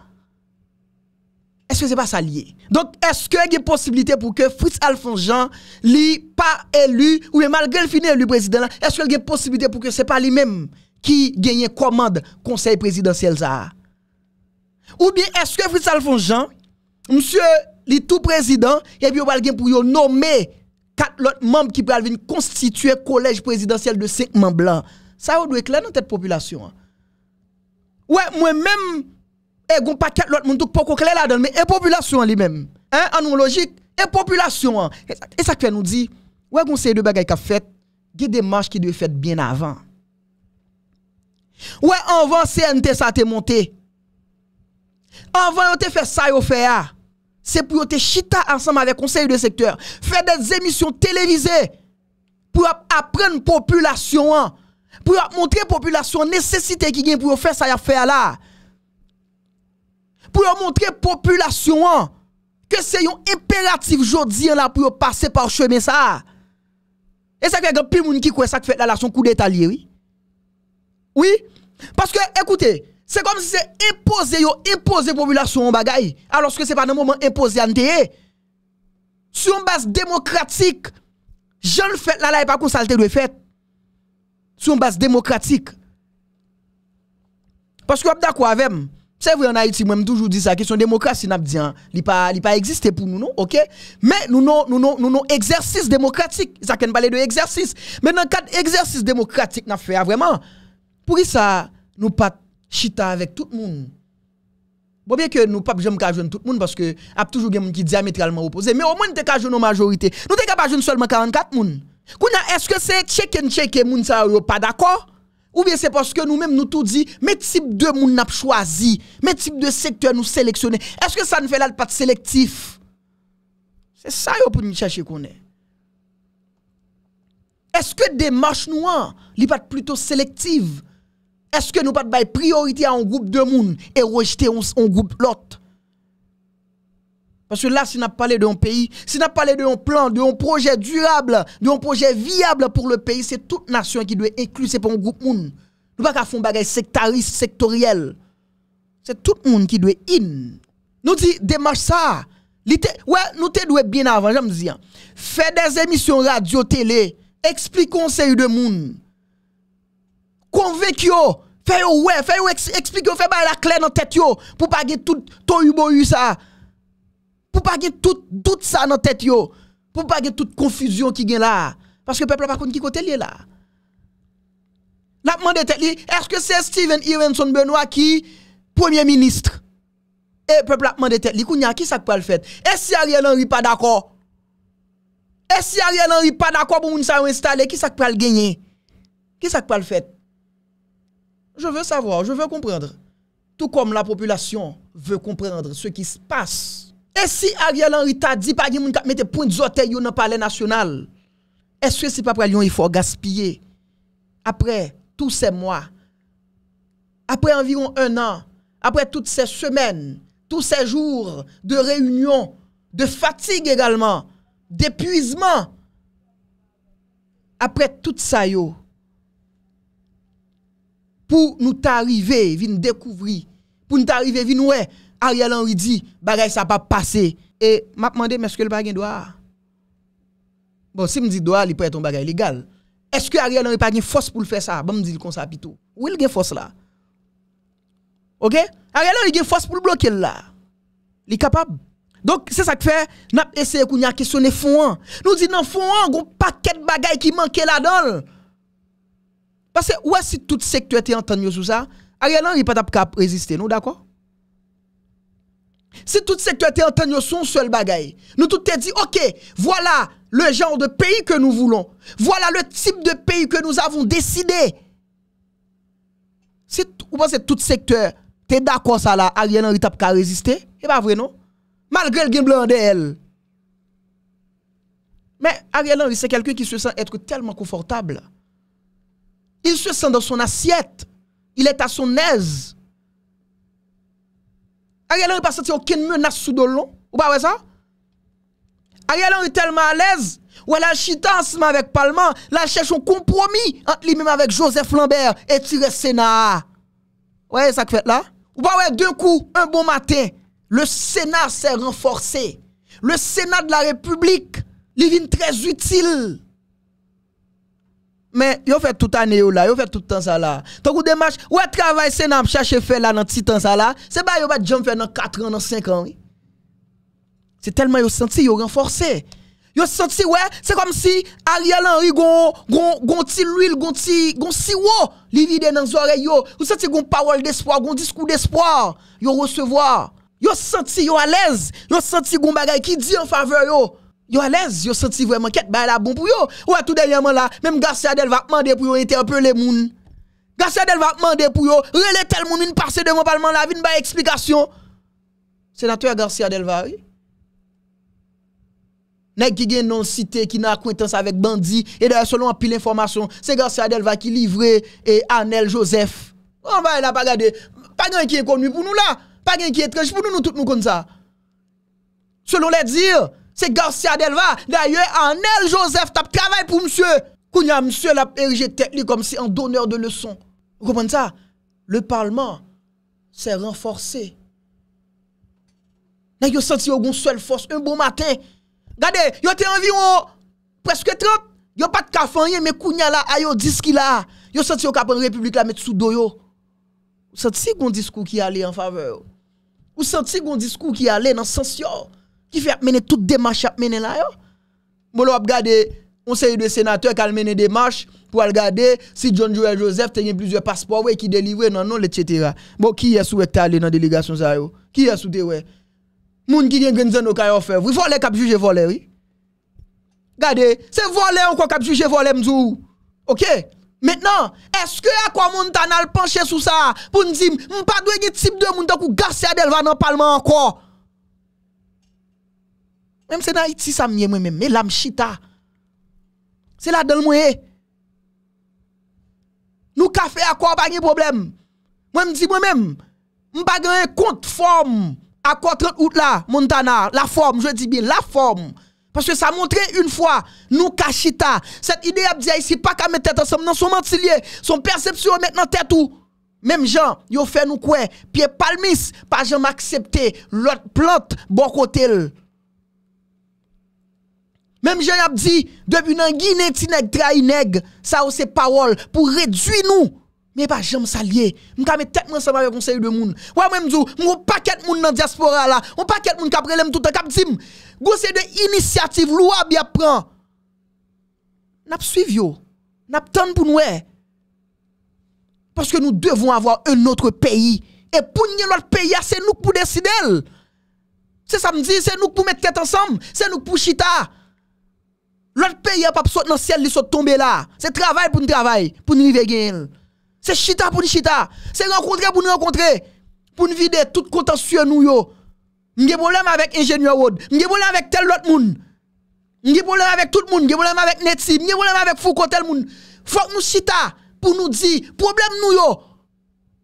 Est-ce que c'est pas ça lié Donc est-ce que y a possibilité pour que Fritz Alphonse Jean li pas élu ou malgré le fini élu président là, est-ce qu'il y a possibilité pour que c'est pas lui même qui gagne commande conseil présidentiel ça? Ou bien est-ce que Fritz Alphonse Jean monsieur le tout président et puis on pour nommer quatre autres membres qui peuvent venir constituer collège présidentiel de cinq membres là ça on doit éclairer dans cette population ouais moi même et eh, gon paquet l'autre monde tout pas clair là dedans mais et population lui-même hein en logique et population et ça que nous dit ouais conseil de bagaille qu'a fait des démarches qui doivent être bien avant. Ouè, anvan CNT sa te monte. Anvan yo te fè sa yo fè ya. Se pou yo te chita ansam avè konsey de sektèr. Fè des emisyon televize. Pou ap apren populasyon an. Pou ap montre populasyon nesesite ki gen pou yo fè sa ya fè ya la. Pou yo montre populasyon an. Ke se yon imperatif jodi an la pou yo pase par cheme sa. E sa kwe gen pi moun ki kwe sa kwe la la son kou detalye wè. Oui? Oui, parce que, écoutez, c'est comme si c'est imposé, yo, imposé population en bagaille, alors que c'est pas un moment imposé en Sur une base démocratique, je le fais là, là, et pas qu'on salte de fait. Sur une base démocratique. Parce que, d'accord avec c'est vrai en Haïti, moi, toujours dit ça, question démocratie, n'a pas pas, pas existé pour nous, non, ok? Mais nous, non, nous, non, nous, non, exercice démocratique. Ça, qu'on parle de exercice. Mais dans le cadre exercice démocratique, n'a fait ah, vraiment. Pour ça, nous pas chita avec tout le monde? Bon, bien que nous pas jamais jouer tout le monde parce que a toujours des gens qui diamétralement opposés. Mais au moins, nous avons une majorité. Nous avons jouer seulement 44 personnes. Est-ce que c'est check and check moun sa yo pas d'accord? Ou bien c'est parce que nous-mêmes nous tout dit, mais type de moun n'a choisi, mais type de secteur nous sélectionner. Est-ce que ça ne fait pas de sélectif? C'est ça yo pour nous chercher qu'on est. Est-ce que démarche noire, li pas plutôt sélective? Est-ce que nous pas de priorité à un groupe de monde et rejeter un, groupe l'autre? Parce que là, si on a parlé d'un pays, si on a parlé d'un plan, d'un projet durable, d'un projet viable pour le pays, c'est toute nation qui doit inclure, c'est pas un groupe monde. Nous pas qu'à faire bagage sectariste, sectoriel. C'est tout le monde qui doit in. Nous dit, démarche ça. Ouais, nous te doit bien avant, j'aime dire. Faire des émissions radio, télé, expliquons c'est de monde. Convaincu Fais yo ouais, fais yo explique yo, fais la clé dans tête yo pour pas tout ton eu ça. Pour pas tout tout ça dans tête yo. Pour pas toute confusion qui gen là. Parce que peuple pas contre qui côté là. La demande est-ce que c'est Steven Evenson Benoît qui premier ministre? Et peuple a demandé tête li kounya qui ça peut le faire? Et si Ariel Henry pas d'accord? Et si Ariel Henry pas d'accord pour moun sa installer? Qui ça peut le gagner? Qui ça peut le faire? Je veux savoir, je veux comprendre. Tout comme la population veut comprendre ce qui se passe. Et si Ariel Henry t'a dit pas kap mette point d'orteil dans le palais national, est-ce que c'est pas pour il faut gaspiller? Après tous ces mois, après environ un an, après toutes ces semaines, tous ces jours de réunion, de fatigue également, d'épuisement, après tout ça yo, pour nous t'arriver, vin découvrir, pour nous t'arriver, vin ouais, Ariel Henry dit, bagay ça pas passer. Et m'a demandé, mais est-ce que le bagay doit? Bon, si me dit doit, il peut être un bagay légal. Est-ce que Ariel Henry pas une force pour le faire ça? Bon, me dit comme ça, pito. Où il a force là? Ok? Ariel Henry a force pour le bloquer là. Il est capable. Donc, c'est ça que fait, n'a essayé qu'on y a questionné fond. Nous dit fond, un paquet de bagay qui manquait là-dedans. Parce que ouais, si tout secteur était entendu sur ça, Ariel Henry pas capable résister, nous d'accord? Si tout secteur était entendu sur son seul bagaille, nous tout te dit, ok, voilà le genre de pays que nous voulons. Voilà le type de pays que nous avons décidé. Si vous pensez tout secteur, t'es d'accord ça là, Ariel Henry pas résister? C'est pas vrai, non? Malgré le blanc de elle. Mais Ariel Henry, c'est quelqu'un qui se sent être tellement confortable. Il se sent dans son assiette. Il est à son aise. Ariel Henry pas senti aucune menace sous de long. Ou pas ça? Ariel Henry est tellement à l'aise. Ou elle a chita ensemble avec Parlement. La cherche un compromis entre lui-même avec Joseph Lambert et tirer Sénat. Ouais, ça que fait là? Ou pas ouais, d'un coup, un bon matin, le Sénat s'est renforcé. Le Sénat de la République, il vient très utile. Mais yo fait toute année là, yo fait tout temps ça là. Tant que démarche, ouais travail Sénat chercher faire là dans petit temps ça là, c'est pas yo pas jamais faire dans 4 ans dans 5 ans. C'est tellement yo senti yo renforcé. Yo senti ouais, c'est comme si Ariel Henry gon gon gon ti l'huile, gon ti gon siwo li vide dans oreilles yo. Vous senti gon parole d'espoir, gon discours d'espoir. Yo recevoir. Yo senti yo à l'aise. Yo senti gon bagay qui dit en faveur yo. Yo à l'aise, yo senti vraiment qu'être ba la bon pour yo. Ouais tout dernièrement là, même Garcia Del va demander pour yo interpeller moun. Garcia Del va demander pour yo, relé tel moun une passer devant parlement la vinn ba explication. Sénateur Garcia Del oui. Nèg qui gen non cité qui n'a acquaintance avec bandit et d'ailleurs selon pile information, c'est Garcia Delva qui livre et Anel Joseph. On va là pas regarder, pas grand qui est connu pour nous là, pas grand qui est étrange pour nous nous tout nous comme ça. Selon les dires, c'est Garcia Delva. D'ailleurs, Anel Joseph tape travail pour monsieur. Kounia, monsieur l'a érigé tête comme si un donneur de leçons. Vous comprenez ça? Le Parlement s'est renforcé. N'a yo senti une seule force un bon matin. Regardez, yo te environ presque 30. Yo pas de café, mais Kounia là, a yo 10 qu'il a. Yo senti yo kapon République la mettre sous dos yo. Vous senti un discours qui allait en faveur. Vous senti un discours qui allait dans le sens yo. qui fait mener toute démarche à mener là yo molo a regarder on série de sénateurs qui a mené des marches pour regarder si John Joel Joseph a plusieurs passeports ouais, qui délivré non non etc. Bon qui est sous allé dans délégation ça yo? Qui est sous ouais? Moun qui gen grenzen au kayo faire. Oui voler cap juger voler oui. Regardez, c'est voler encore cap juger voler mzou. OK Maintenant, est-ce que à quoi Montana le pencher sous ça pour nous dire, m'pas doué type de moun tant kou Garcia Delva dans parlement encore Même c'est dans Haïti ça m'y moi même, mais l'am chita. C'est là dans le moyen. Nous café à quoi pas de problème? Moi me dis moi même, m'pa un compte forme à quoi 30 août là, Montana, la forme, je dis bien la forme. Parce que ça montré une fois, nous cachita, cette idée a dit ici, pas qu'à mettre tête ensemble, non, son mentilier, son perception maintenant tête tout. Même gens, yo fait nous quoi, Pierre Palmis, pas jamais accepté l'autre plante, bon côté. Même j'ai dit, depuis nan Guinée, tineg trahi neg, ça c'est parole pour réduire nous. Mais pas jamais salier. M'ka mettre tête ensemble avec conseil de monde. Ouais, même dit, m'on paquet monde dans diaspora là, on paquet monde qui prélèm tout le cap dit. Go c'est de initiative louable y prend. N'a suivi yo. N'a tant pour nous e. Parce que nous devons avoir un autre pays. Et pour nous l'autre pays, c'est nous pour décider. C'est ça me dit, c'est nous pour mettre tête ensemble, c'est nous pour chita. L'autre pays a pas sauter dans le ciel, il saute tomber là. C'est travail pour nous travailler, pour nous vivre c'est chita pour nous chita. C'est rencontrer pour nous rencontrer. Pour nous vider tout contentieux nous yo. M'gé problème avec ingénieur Wod. M'gé problème avec tel autre monde. M'gé problème avec tout le monde. M'gé problème avec Netsi. M'gé problème avec Foucault tel monde. Faut que nous chita pour nous dire problème nous yo.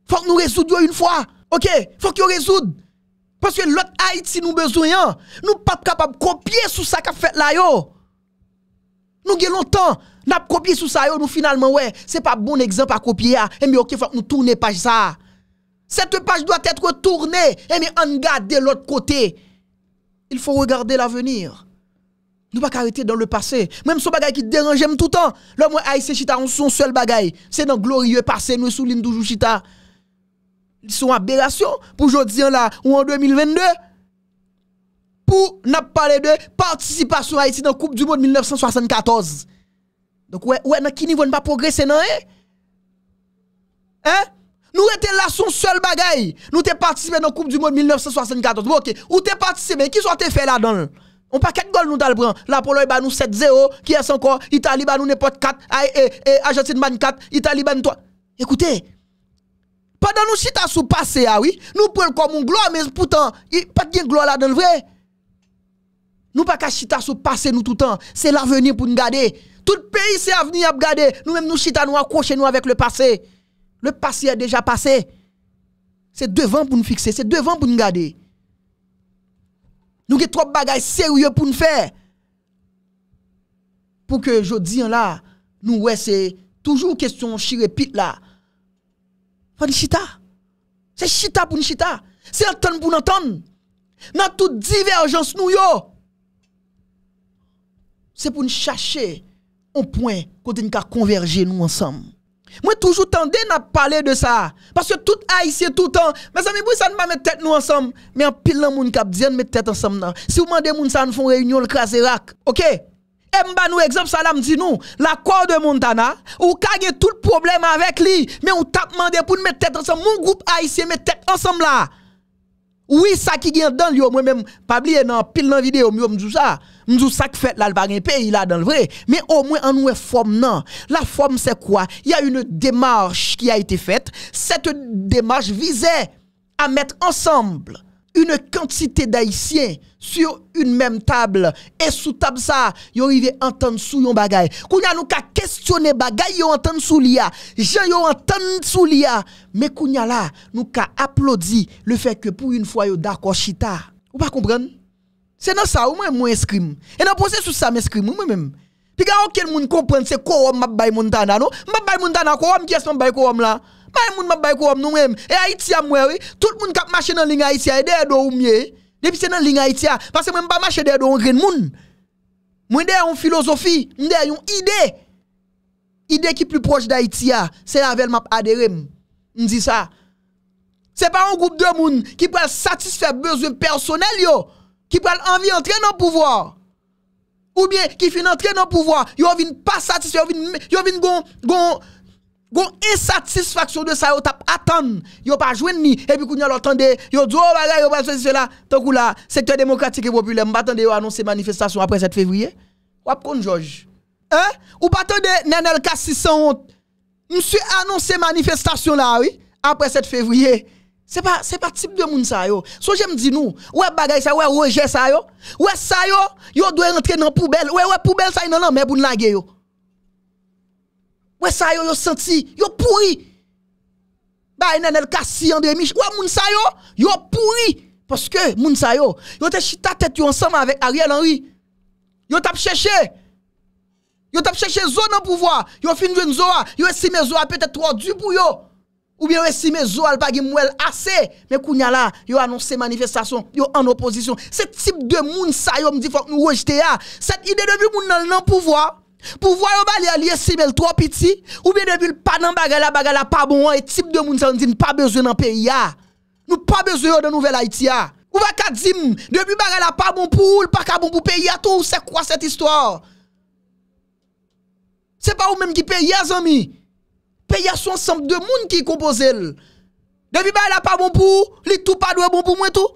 Faut que nous résoudre une fois. OK, faut que nous résoudre. Parce que l'autre Haïti nous besoin, hein. nous pas capable de copier sous ça qu'a fait là yo. Nous avons longtemps, nous avons copié sous ça, nous finalement, ouais, c'est pas bon exemple à copier. Et eh, mais ok, faut nous tournions page ça. Cette page doit être tournée. Et eh, mais on garde de l'autre côté. Il faut regarder l'avenir. Nous pas arrêter dans le passé. Même ce bagay qui dérange tout le temps. Le moi Aïe chita on son seul bagay. C'est dans glorieux passé nous souligne toujours chita. Ils sont aberration pour aujourd'hui là ou en 2022 pour n'a parlé de participation Haïti dans Coupe du Monde 1974. Donc ouais, ouais, dans qui niveau pas progresser non eh? hein? Hein? Nous étions là son seul bagaille. Nous t'es participé dans Coupe du Monde 1974. Bon, ok. Ou t'es participé, qui soit fait là-dedans? On pas 4 goals nous t'as prend. La Pologne bat nous 7-0. Qui est encore? Italie bat nous n'importe 4. Ah, eh, eh, Argentine bat 4. Italie bat 3. Écoutez. Pendant nous chita sous passé, ah oui. Nous prenons comme un gloire, mais pourtant, il pas de gloire là dans le vrai. Nous pas qu'à chita sous passé nous tout le temps. C'est l'avenir pour nous garder. Tout pays c'est l'avenir à garder. Nous même nous chita nous accrocher nous avec le passé. Le passé est déjà passé. C'est devant pour nous fixer, c'est devant pour nous garder. Nous avons trop de bagages sérieux pour nous faire. Pour que je dis là, nous ouais c'est toujours question chirépite là. Faut chita. C'est chita pour nous chita. C'est entendre pour nous entendre. Dans toute divergence nous yo c'est pour nous chercher un point côté nous converger nous ensemble. Moi, toujours tendé à parler de ça. Parce que tout haïtien, tout le temps, mes amis, ça ne pas mettre tête nous ensemble. Mais en pile, de monde qui dit mettre tête ensemble. Si vous demandez moun ça, nous font réunion, le crase rack. OK? Et m'ba nous exemple ça là me dit nous l'accord de Montana ou kage tout le problème avec lui mais on t'a demandé pour nous mettre tête ensemble mon groupe haïtien mettre tête ensemble là oui ça qui vient dans le moi même pas oublier dans pile dans vidéo me dit ça M'dou ça qui fait là, le un pays là dans le vrai. Mais au moins, en nous forme, non. La forme, c'est quoi? Il y a une démarche qui a été faite. Cette démarche visait à mettre ensemble une quantité d'haïtiens sur une même table et sous table ça yo arrivé entendre sous yon bagay kounya nous ka questionner bagay yo entendre sous lia gens yo entendre sous lia mais kounya là nous ka applaudi le fait que pour une fois yo d'accord chita ou pas comprendre? C'est dans ça ou moi moi escrime. Et dans processus ça m'escrime moi même. Puis quand monde comprend c'est quoi m'a bay Montana non? M'a bay Montana quoi qui est-ce bay quoi là? Bay moun map bay kou om nou mèm. E Haïti a mwewe, tout moun kap mache nan ling Haïti a, e de do ou mye. Depi se nan ling Haïti a, parce mwen pa mache de do on gren moun. Mwen de yon filosofi, mwen de yon ide. Ide ki pli proche d'Haïti a, se avèl map aderem. Mwen di sa. Se pa yon groupe de moun ki pral satisfè bezwen personel yo, ki pral anvi entre nan pouvoir. Ou bien, ki fin entre nan pouvoir, yo vin pa satisfè, yo vin, yo vin gon, gon, gon insatisfaction de ça yo tap attendre yo pas joindre ni et puis kounya l'entendez yo dit oh bagay yo pas ceci là tant que là secteur démocratique et populaire m'attendez yo annoncer manifestation après 7 février ou kon George hein? Ou pas attendez Nenel Kassi sans honte monsieur annoncé manifestation là oui après 7 février c'est pas c'est pas type de monde ça yo. So j'aime dire nous, ouais bagay ça ouais rejet ça yo. Ouais ça yo, yo doit rentrer dans poubelle. Ouais ouais poubelle ça non non mais pour laguer yo. Ouais ça yo yo senti, yo pourri. Bah nanel kassi en demi. Ouais moun ça yo, yo pourri parce que moun ça yo, yo te chita tête ensemble avec Ariel Henry. Yo t'a cherché. Yo t'a cherché zone en pouvoir. Yo fin une zoa, yo estime zoa peut-être trop dur pour. Ou bien estime zo al pas mouel assez mais kounya là yo annoncé manifestation yo en opposition ce type de monde ça yo me dit faut nous rejeter cette idée depuis moun nan nan pouvoir Pouvoir au bali allié si bel trop petit ou bien depuis le pas dans bagala bagala pas bon et type de moun ça dit pas besoin dans pays Nous pas besoin de nouvelle Haïti Ou va ka dim depuis bagala pas bon pour pas ka bon pour pays tout c'est quoi cette histoire C'est pas ou même qui paye amis. Pays son ensemble de moun qui compose Depuis bagala pas bon pour, li tout pas bon pour moi tout.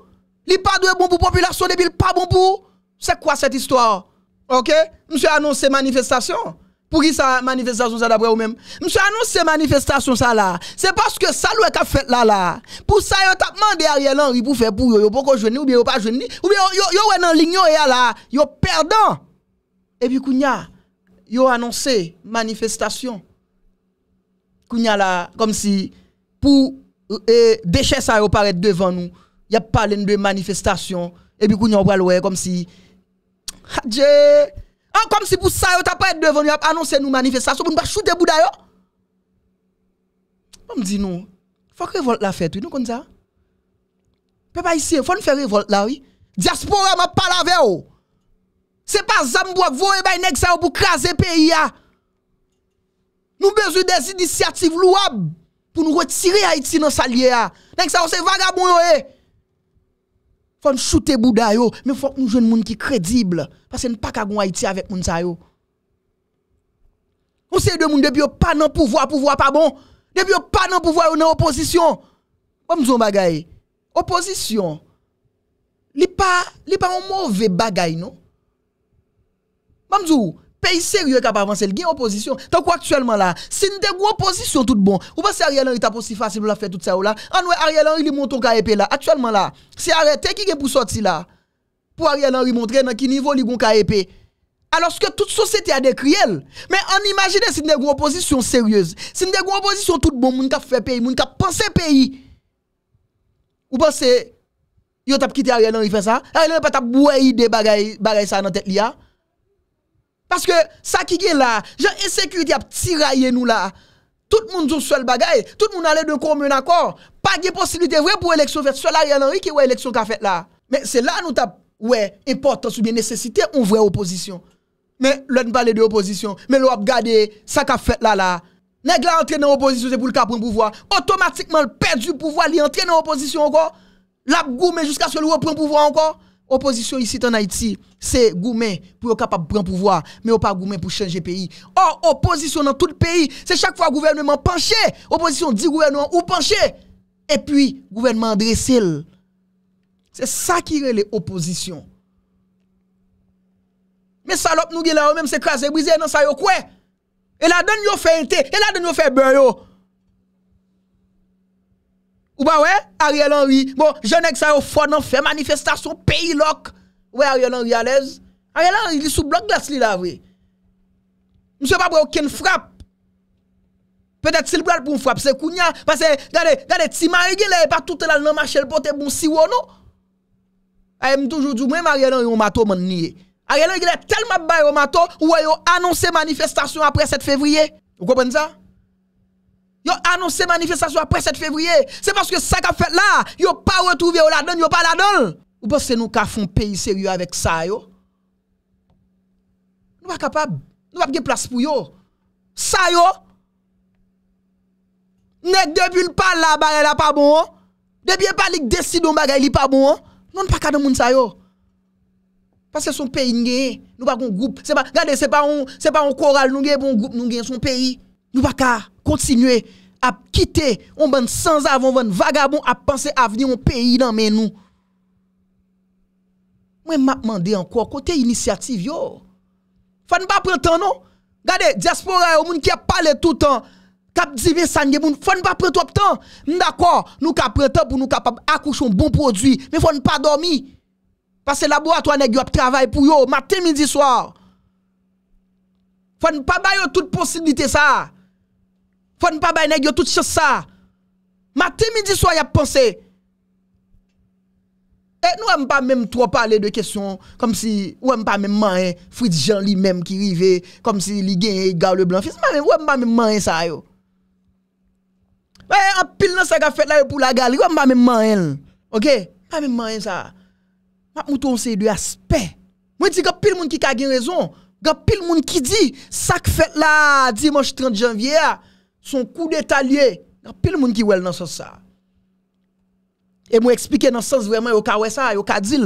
Li pas bon pour population depuis pas bon pour. C'est quoi cette histoire Ok? Monsieur annoncé manifestation. Pour qui ça manifestation ça d'après ou même? Monsieur annoncé manifestation ça là. C'est parce que ça l'oué qu'a fait là là. Pour ça yon t'a demandé Ariel Henry pour faire pour yo, yo pas joindre ou bien yo pas joindre ou bien yo yo wè nan ligne yo là, yo perdant. Et puis kounya, yo annoncé manifestation. Kounya là comme si pour euh, et déchets ça yo paraître devant nous, y a parlé de manifestation et puis kounya on va le comme si Adje. An kom si pou sa yo ta pa et devon yo ap anonsen nou manifestasyon pou nou pa choute bouda yo. On me dit non. Faut que révolte la fête, oui, nous comme ça. Peuple haïtien, faut nous faire révolte là, oui. Diaspora m'a parlé avec oh. vous. C'est pas Zambo vous voyez ben nèg ça pour craser pays a. Nous besoin des initiatives louables pour nous retirer Haïti dans sa lié a. Nèg ça c'est vagabond yo eh. Faut nous shooter Bouddha yo, mais faut que nous jouions monde qui crédible parce que nous pas qu'à Haïti avec moun sa yo. On sait de monde depuis pas dans pouvoir, pouvoir pas bon. Depuis pas dans pouvoir dans opposition. Comme zon bagay? Opposition. Li pas li pas un mauvais bagay non? Mamzou, pays sérieux capable avancer, il y a opposition. Tant qu'actuellement là, si nous avons opposition tout bon, ou pas si Ariel Henry t'a aussi facile pour faire tout ça ou là, ah, on Ariel Henry li monte au KEP là. Actuellement là, c'est arrêté qui est pour sortir là. Pour Ariel Henry montrer dans quel niveau li gon KEP. Alors que toute société a des criels. Mais on imagine si nous avons une opposition sérieuse, si nous avons une opposition tout bon, moun ka fait pays, moun ka pensé pays. Ou pensez, yo tap quitté Ariel Henry fait ça? Ariel Henry pas tap boué idée bagay, bagay ça dans tête li Parce que ça qui est là, j'ai insécurité à tirailler nous là. Tout le monde joue seul bagaille, tout le monde allait de commun accord. Pas de possibilité vraie pour élection faite seul Ariel Henry qui ouais élection qu'a fait là. Mais c'est là nous avons ouais importance ou bien nécessité une vraie opposition. Mais l'on parle de opposition, mais l'on regarde ça qu'a fait là là. Nèg la entre dans opposition c'est pour le cap prendre pouvoir. Automatiquement le perd du pouvoir, il entre dans opposition encore. L'a goumé jusqu'à ce que le reprend pouvoir encore. Opposition ici en Haïti, c'est goumé pour être capable de prendre pouvoir, mais pas goumé pour changer pays. Or, opposition dans tout le pays, c'est chaque fois gouvernement penché, opposition dit gouvernement ou penché, et puis gouvernement dressé. C'est ça qui est l'opposition. Mais salope nous là même c'est crasé brisé dans ça yo quoi? Et la donne yo fait et la donne yo fait beurre. Ou pas ouais, Ariel Henry. Bon, jeune ça yo fort nan fait manifestation pays loc. Ouais Ariel Henry à l'aise? Ariel Henry il sous bloc glace là vrai. Monsieur pas aucune frappe. Peut-être s'il bral pour une frappe, c'est kounya parce que regardez, regardez ti mari là pas tout là dans marché porter bon siwo non? Aime toujours du même Ariel Henry on mato man nié. Ariel Henry est tellement bail au mato ou yo annoncé manifestation après 7 février. Vous comprenez ça? Yo annoncé manifestation après 7 février. C'est parce que ça qu'a fait là, yo pas retrouvé la donne, yo pas la donne. Ou pensez nous qu'a font pays sérieux avec ça yo? Nous pas capable. Nous pas de place pour yo. Ça yo. Nèg depuis le pas là, bagay là pas bon. Depuis pas li décide on bagay li pas bon. Non pas ka dans moun ça yo. Parce que son pays n'gé, nous pas un groupe. C'est pas regardez, c'est pas un c'est pas un choral nous gagne bon groupe nous gagne son pays. Nous pas continuer à quitter on ban sans avant ban bon vagabond à penser à venir un pays dans mais nous. Moi m'a demandé encore côté initiative yo. Faut pas prendre temps non? Regardez diaspora au monde qui a parlé tout le temps cap divin ça ne moun faut pas prendre trop temps. D'accord nous cap prendre temps pour nous capable accoucher un bon produit mais faut pas dormir. Parce que laboratoire nèg yo travail pour yo matin midi soir. Faut pas bailler toute possibilité ça. Faut ne pas bailler nèg yo tout chance ça. Matin midi soir y a pensé. Et nous n'aimons pas même trop parler de questions comme si ou n'aime pas même main Fritz Jean lui-même qui rivait comme si il gagne gars le blanc. Fils même ou pas même main ça yo. Eh, ouais, en pile dans ça qu'a fait là pour la galerie, ou pas même main. OK? Pas même main ça. M'a mouton c'est deux aspects. Moi dis que pile monde qui a raison. Gan pile moun ki di, sak fèt la dimanche 30 janvier, son coup d'état lié. Pile monde qui wel dans ce ça. Et moi expliquer dans sens vraiment au cas ça, au cas dit.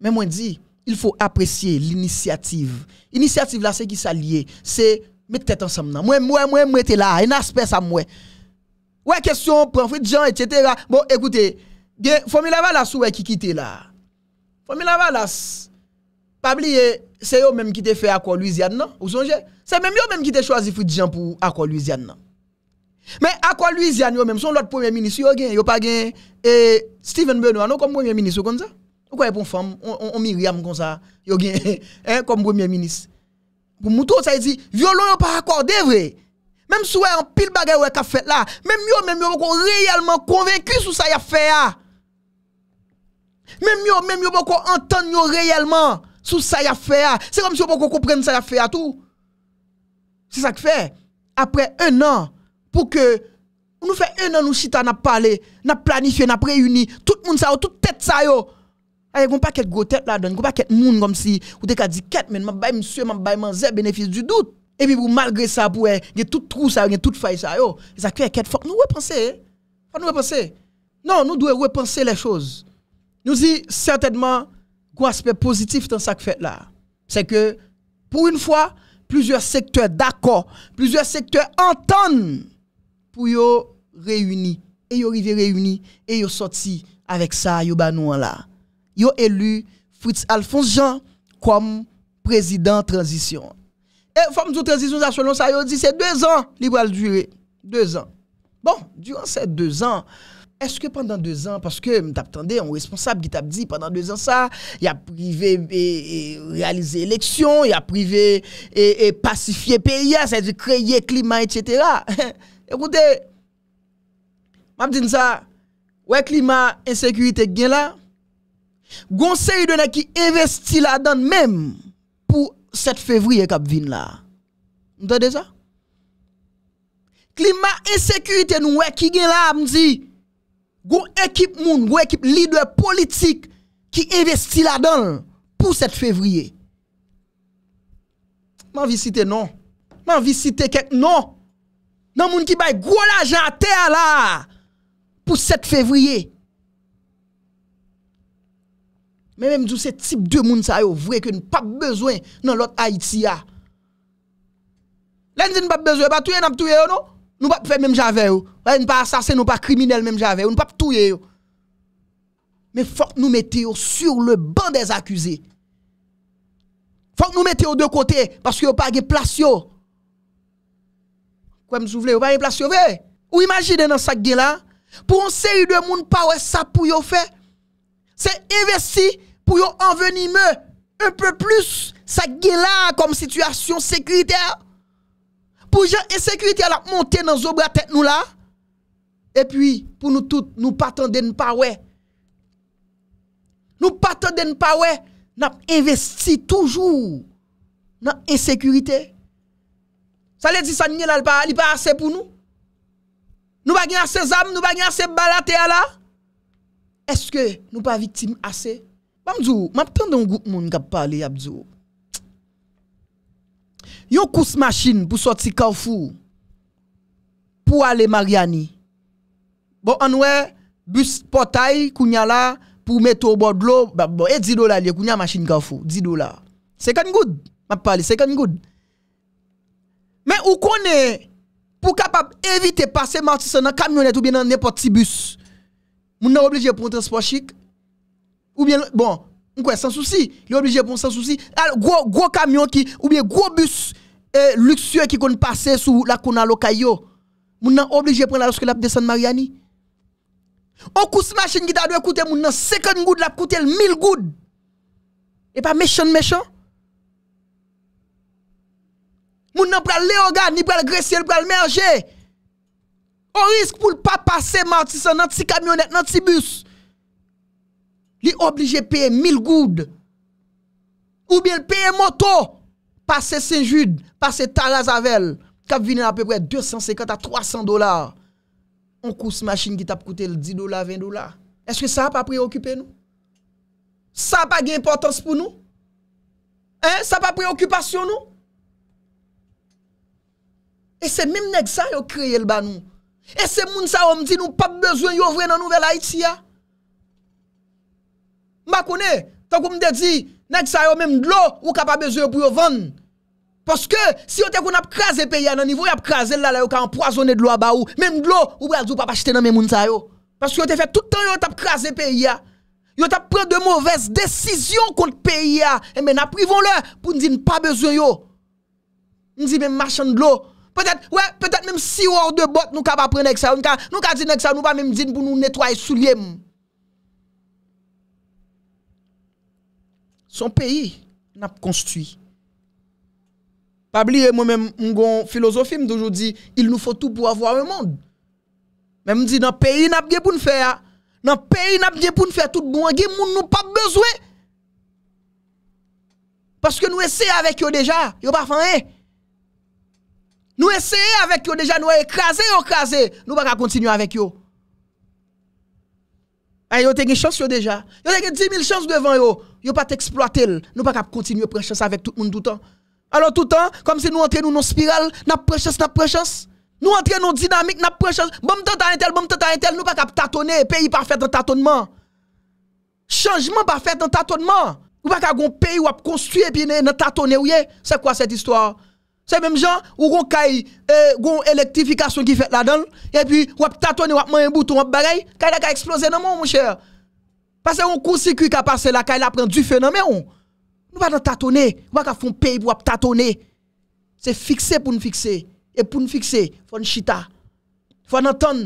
Mais moi dis il faut apprécier l'initiative. Initiative là c'est qui ça lié, c'est mettre tête ensemble. Moi moi moi moi là, un aspect ça moi. Ouais question profit Jean etc. Bon écoutez, formule là sous qui quitte là? Famille Lavalas, c'est eux même qui te fait accord Louisiane, non? Vous songez? C'est même eux même qui te choisi Fridjan pour accord Louisiane, non? Mais accord Louisiane, eux même, son l'autre premier ministre, yo gen, pas et Steven Benoit, non, comme premier ministre, comme ça? Pourquoi pour femme, on, on, Myriam comme ça, yo hein, comme premier ministre? Pour mouton, ça dit, violon yo pas accordé, vrai? Même si un pile bagay ou fait là, même yo même yo réellement convaincu sur ça y a fait là. Même yo, même yo entendre réellement sous ça y a fait. C'est comme si yo beaucoup comprendre ça y a fait à tout. C'est ça que fait. Après un an, pour que nous fait un an nous chita n'a parlé, n'a planifié, n'a réuni, tout le monde ça, toute tête ça yo. Aye, gon paquet gros tête là dedans gon paquet monde comme si ou te ka dit quête mais m'a bay monsieur m'a bay manzer bénéfice du doute. Et puis malgré ça pour y tout trou ça, y tout faille ça yo. Ça fait quête faut nous repenser. Faut nous repenser. Non, nous devons repenser les choses. Nous dit certainement qu'un aspect positif dans ça que fait là? C'est que pour une fois, plusieurs secteurs d'accord, plusieurs secteurs entendent pour yo réunir et yo rivé réunir et yo sorti avec ça yo là. Yo élu Fritz Alphonse Jean comme président transition. Et forme de transition ça selon ça yo dit c'est deux ans libre va durer. Deux ans. Bon, durant ces deux ans, Eske pandan 2 an, paske m tap tande, an responsab ki tap di, pandan 2 an sa, ya prive e, e, realize eleksyon, ya prive e, e pacifiye peya, sa di kreye klima, etc. Ekoute, map din sa, wè klima, ensekurite gen la, gonseri do na ki investi la dan mèm pou 7 fevriye kap vin la. Mtade sa? Klima, ensekurite nou wè ki gen la, mdi, Gon équipe moun, gon équipe leader politique qui investit là-dedans pour 7 février. M'en visite non. M'en visite quelques non. Nan moun ki bay gros l'argent à terre là pour 7 février. Mais même tout ce type de moun ça yo vrai que nous pas besoin dans l'autre Haïti a. L'en pas besoin pas tuer n'a tuer non. Pa touye yo nou? Nou pa fe menm jave yo. Nou pa asase, nou pa kriminel menm jave yo. Nou pa touye yo. Men fok nou mette yo sur le ban des akuse. Fok nou mette yo de kote, paske yo pa ge plas yo. Kwa m souvle, yo pa ge plas yo? Ou imagine nan sak gen la, pou an seri de moun pa we sa pou yo fe, se investi, pou yo envenime un peu plus sa gen la kom pour gens insécurité à la monter dans zo tête nous là. Et puis pour nous tous nous pas attendre nous pas ouais. Nous pas attendre nous pas ouais. N'a investi toujours dans insécurité ça veut dire ça n'y là pas pas assez pour nous. Nous pas assez d'armes nous pas assez balaté là. Est-ce que nous pas victimes assez? Bon, Mamdou, m'attendons un groupe monde qui parle, Abdou. Yon kous machine pour sortir Carrefour pour aller Mariani. Bon, on ouais bus portail kounya là pour mettre au bord de l'eau, bah, bon, et 10 dollars lié kounya machine Carrefour, 10 dollars. 50 good, m'a parlé 50 good. Mais où connaît pour capable éviter passer Martison dans camionnette ou bien dans n'importe petit bus. Moun obligé pour un transport chic ou bien bon mkwen, sans souci. Li oblije pou sans souci. Al, gwo kamyon ki, ou bien, gwo bus luksye ki kon passe sou la kona lokay yo. Moun nan oblije pou la desen Mariani. Ou kous machin ki ta dwe koute moun nan second goud lap koute l mil goud. E pa mechon mechon. Moun nan pral leogan, ni pral gresye, ni pral merje. Ou risk pou l pa pase martisan nan ti kamyonet, nan ti bus. li oblige payer 1000 goud. Ou bien payer moto, passer Saint-Jude, passer Tarazavel, qui venu à peu près 250 à 300 dollars. On course machine qui t'a coûté 10 dollars, 20 dollars. Est-ce que ça n'a pas préoccupé nous? Ça n'a pas d'importance pour nous? Hein? Ça n'a pas préoccupation nous? Et c'est même nèg ça yo créé le banou. Et c'est moun ça on dit nous pas besoin yo vrai dans nouvelle Haïti ya. Mba kone, tan kou mde di, nek sa yo menm dlo, ou kapabeze yo pou yo vann. Paske, si yo te kon ap kraze peye nan nivou, ap kraze la la yo ka empoazone dlo a ba ou, menm dlo, ou bral zou pa pa chete nan menmoun sa yo. Paske yo te fe toutan yo tap kraze peye ya. Yo tap pren de mouvez desisyon kont peye ya. Eh e men ap privon le, pou ndi npa bezon yo. Ndi menm machan dlo. Peut-être, ouais, peut-être même si hors de botte, nous pas prendre ça. Nous pas dire ça, nous pas même dire pour nous nettoyer souliers. Din pou nou netwaye sou liye mou. Son peyi nap konstuit. Pabli e mwen mwen mgon filosofi mdoujou di, il nou fò tout pou avwa mwen moun. Men mdi nan peyi nap ge pou nfe ya. Nan peyi nap ge pou nfe tout bon, ge moun nou pa bezwe. Paske nou eseye avèk yo deja, yo pa fan e. Nou eseye avèk yo deja, nou e krasè yo krasè, nou pa ka kontinu avèk yo. A yo te gen chans yo deja. Yo te gen 10.000 chans devan yo. Yo pa te eksploate l. Nou pa kap kontinu pre chans avèk tout moun toutan. Alors toutan, kom se nou entre nou nou spiral, nap pre chans, nap pre chans. Nou entre nou dinamik, nap pre chans. Bom tata entel, bom tata entel, nou pa kap tatone. Peyi pa fèt an tatonman. Chanjman pa fèt an tatonman. Nou pa kap goun peyi wap konstuye pi nan tatone ou ye. Se kwa set istwa? Se menm jan, ou goun kay, goun elektrifikasyon ki fet la don, epi wap tatone wap man yon bouton wap bagay, kay la ka eksplose nan moun, moun chèr. Pase yon kousi kwi ka pase la, kay la pren du fè nan men yon. Nou pa nan tatone, wap ka fon pey pou wap tatone. Se fikse pou nou fikse, e pou nou fikse, fon chita, fon anton,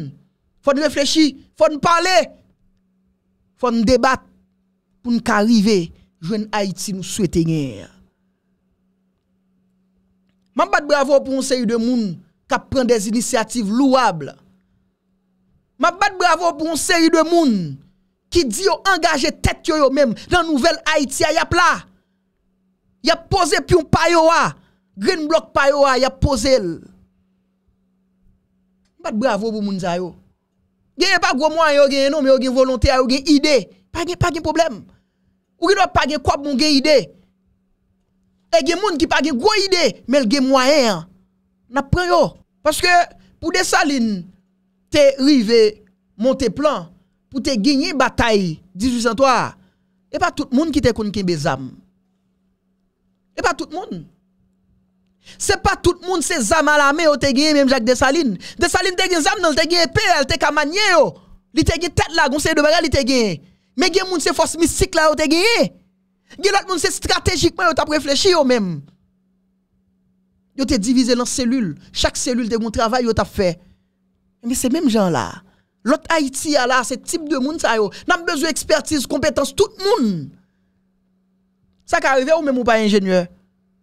fon reflechi, fon pale, fon debat, pou nou ka rive, jwen Haiti nou souete ngèr. Mwen bat bravo pour un série de moun qui prend des initiatives louables. Mwen bat bravo pour un série de moun qui dit engagé tête yo, yo même dans nouvelle Haïti y a plat. Y a posé pion pa yo a. Green block pa yo a, y a posé l. Bat bravo pour moun sa yo. Genye pas gros moyen yo genye non mais yo gen volonté yo gen idée. Pas gen pas gen problème. Ou gen pas gen quoi bon gen idée. E gen moun ki pa gen gwo ide, men gen mwayen, na pre yo. Paske, pour des salines, te rivé, monter plan, pour te gagner bataille 1803, et pas tout le monde qui te connaît qui zam. Et pas tout le monde. C'est pas tout le monde c'est zam à la main te gagné même Jacques Dessalines. Dessalines te gagné zam te gagné PL te kamanye yo. Li te gagné tête là, gon c'est de bagarre li te gagné. Mais gen moun c'est force mystique là te gagné. Gen l'autre monde c'est stratégiquement yo t'a réfléchi yo même. Yo t'es divisé dans cellules, chaque cellule de un travail yo t'a fait. Mais c'est même gens là. L'autre Haïti là, c'est type de monde ça yo. N'a besoin expertise, compétence tout le monde. Ça qui arrive ou même ou pas ingénieur.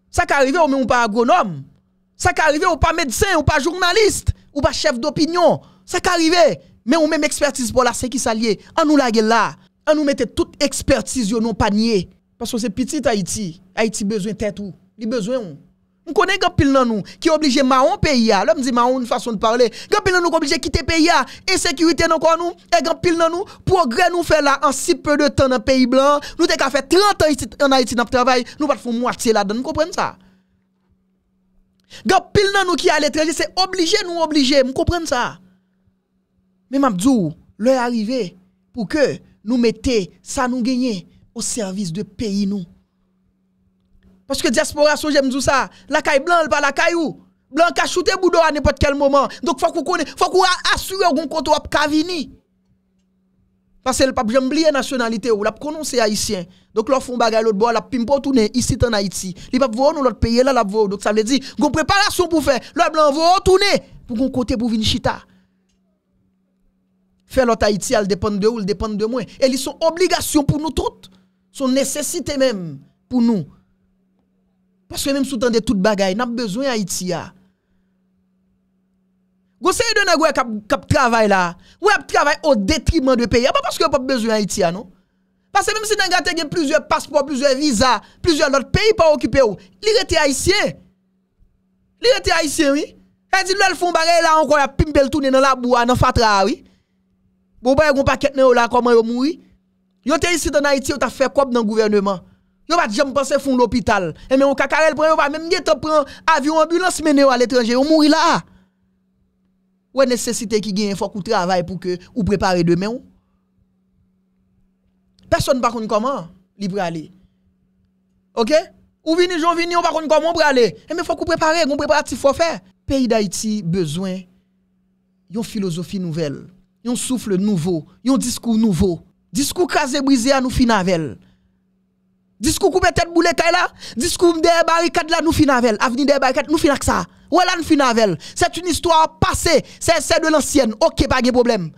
Ça qui arrive ou même ou pas agronome. Ça qui arrive ou pas médecin, ou pas journaliste, ou pas chef d'opinion. Ça qui arrive mais ou même expertise pour la c'est qui s'allier. On nous la là, on nous mettait toute expertise dans nos panier. Paso se pitit Haiti, Haiti bezwen tèt ou, li bezwen ou. On connaît grand pile dans nous qui obligé marron pays là me dit marron une façon de parler. Grand pile dans nous obligé quitter pays là insécurité dans quoi nous? Et grand pile dans nous progrès nous fait là en si peu de temps dans pays blanc. Nous t'es qu'à fait 30 ans en Haïti dans travail. Nous pas faire moitié là dedans comprenez ça? Grand pile dans nous qui à l'étranger c'est obligé nous obligé. Vous comprenez ça? Mais m'a dit l'heure arrivé pour que nous mettez ça nous gagner au service de pays nous parce que diaspora, j'aime tout ça. La caille blanc, pas la caille ou. Blanc a shooté boudou à n'importe quel moment. Donc, faut qu'on connaisse, faut qu'on assure qu'on compte ou kavini. Parce que le pape j'aime la nationalité ou la c'est haïtien. Donc, leur font bagay l'autre bord, la pimpo tourner ici en Haïti. Les pape voir nous l'autre pays là, la voix. Donc, ça veut dire, qu'on préparation pour faire. Le blanc va tourner pour qu'on côté pour venir chita. Faire l'autre Haïti, elle dépend de où, elle dépend de moi. Et ils sont obligations pour nous toutes. Son nécessité même pour nous. Parce que même sous de toute bagaille, n'a besoin Haïti a. Vous savez de nèg kap kap travail là. Ou travail au détriment de pays. Pas parce que pas besoin Haïti non? Parce que même si nèg a plusieurs passeports, plusieurs visas, plusieurs autres pays pas occupé ou, il était haïtien. Il était haïtien oui. Et dit le font bagaille là encore a pimpel tourner dans la boue dans fatra oui. Bon ba yon paquet là comment yo mouri. Yo te ici dans Haïti, yo t'a fait quoi dans le gouvernement? Yo pas jamais pensé fond l'hôpital. Et mais on cacarel prend, yo pas même dit prend avion ambulance mené à l'étranger, on mourir là. Ou nécessité qui gagne, faut qu'on travaille pour que ou préparer demain. Personne pas connaît comment libre aller. OK Ou vini j'en vini, on pas connaît comment aller. Et mais faut qu'on préparer, e qu'on préparatif faut faire. Pays d'Haïti besoin d'une philosophie nouvelle, d'un souffle nouveau, d'un discours nouveau. Discours crasé brisé à nous finavel. Discours coupé tête boule là, discours des barricades là nous finavel, avenir des barricades nous fin ça. Voilà nous finavel. C'est une histoire passée, c'est de l'ancienne. OK, pas de problème.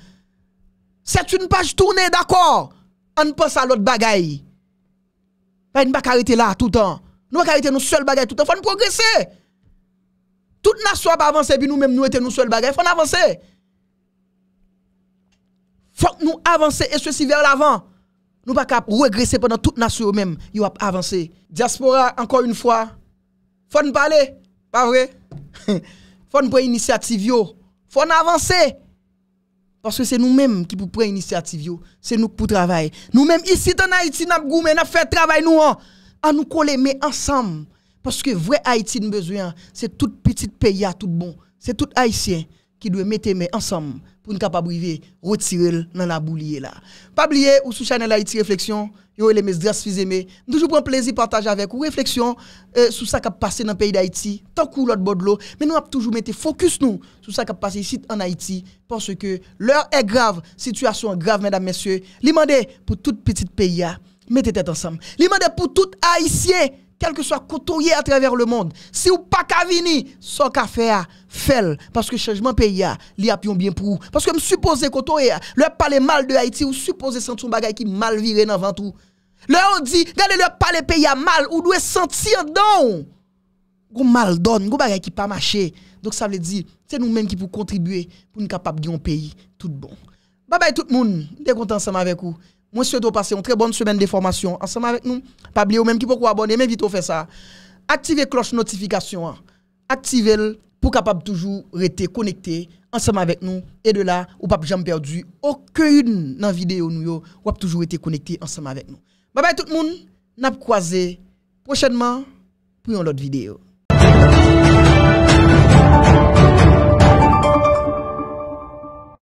C'est une page tournée, d'accord. On pense à l'autre bagaille. Pas une pas arrêter là tout le temps. Nous pas arrêter nous seul bagaille tout le temps, faut progresser. Toute nation pas avancer puis nous même nous étions nous seul bagaille, faut avancer. Faut que nous avancer et ceci vers l'avant. Nous pas cap regresser pendant toute nation même, yo a avancé. Diaspora encore une fois, faut nous parler, pas vrai? Faut nous prendre initiative yo, faut nous avancer. Parce que c'est nous-mêmes qui pour prendre initiative c'est nous pour travailler. Nous-mêmes ici dans Haïti n'a goumé, n'a fait travail nous en hein. nous coller mais ensemble parce que vrai Haïti nous besoin, c'est tout petit pays tout bon. C'est tout haïtien qui doit mettre mais ensemble pour nous capable de retirer dans la boulier là. Pas oublier ou sous channel Haïti réflexion, yo les mes grâce aimé. Toujours prend plaisir partager avec vous réflexion euh, sur ça qui passé dans le pays d'Haïti, tant que l'autre bord de l'eau, mais nous avons toujours mettre focus nous sur ça qui passé ici en Haïti parce que l'heure est grave, situation grave mesdames messieurs. Limandé pour tout petit pays mettez tête ensemble. Limandé pour tout haïtien quel que soit côtoyé à travers le monde. Si ou pas qu'à venir, sans qu'à faire, fait parce que changement pays a, li a bien pour parce que me supposé côtoyer, le parler mal de Haïti ou supposé sentir un bagay qui mal viré dans tout. Le on dit, regardez le parler pays a mal ou doit sentir don. Gon mal donne, gon bagay qui pas marché. Donc ça veut dire, c'est nous-mêmes qui pour contribuer pour nous capable de un pays tout bon. Bye bye tout le monde, content ensemble avec vous. Moi, souhaite passer une très bonne semaine de formation ensemble avec nous. Pas oublier même qui peut abonner, mais vite faire ça. Activez cloche notification. Hein. Activez pour capable toujours rester connecté ensemble avec nous et de là ou pas jamais perdu aucune dans vidéo nous ou toujours été connecté ensemble avec nous. Bye bye tout le monde. N'a croisé prochainement pour une autre vidéo.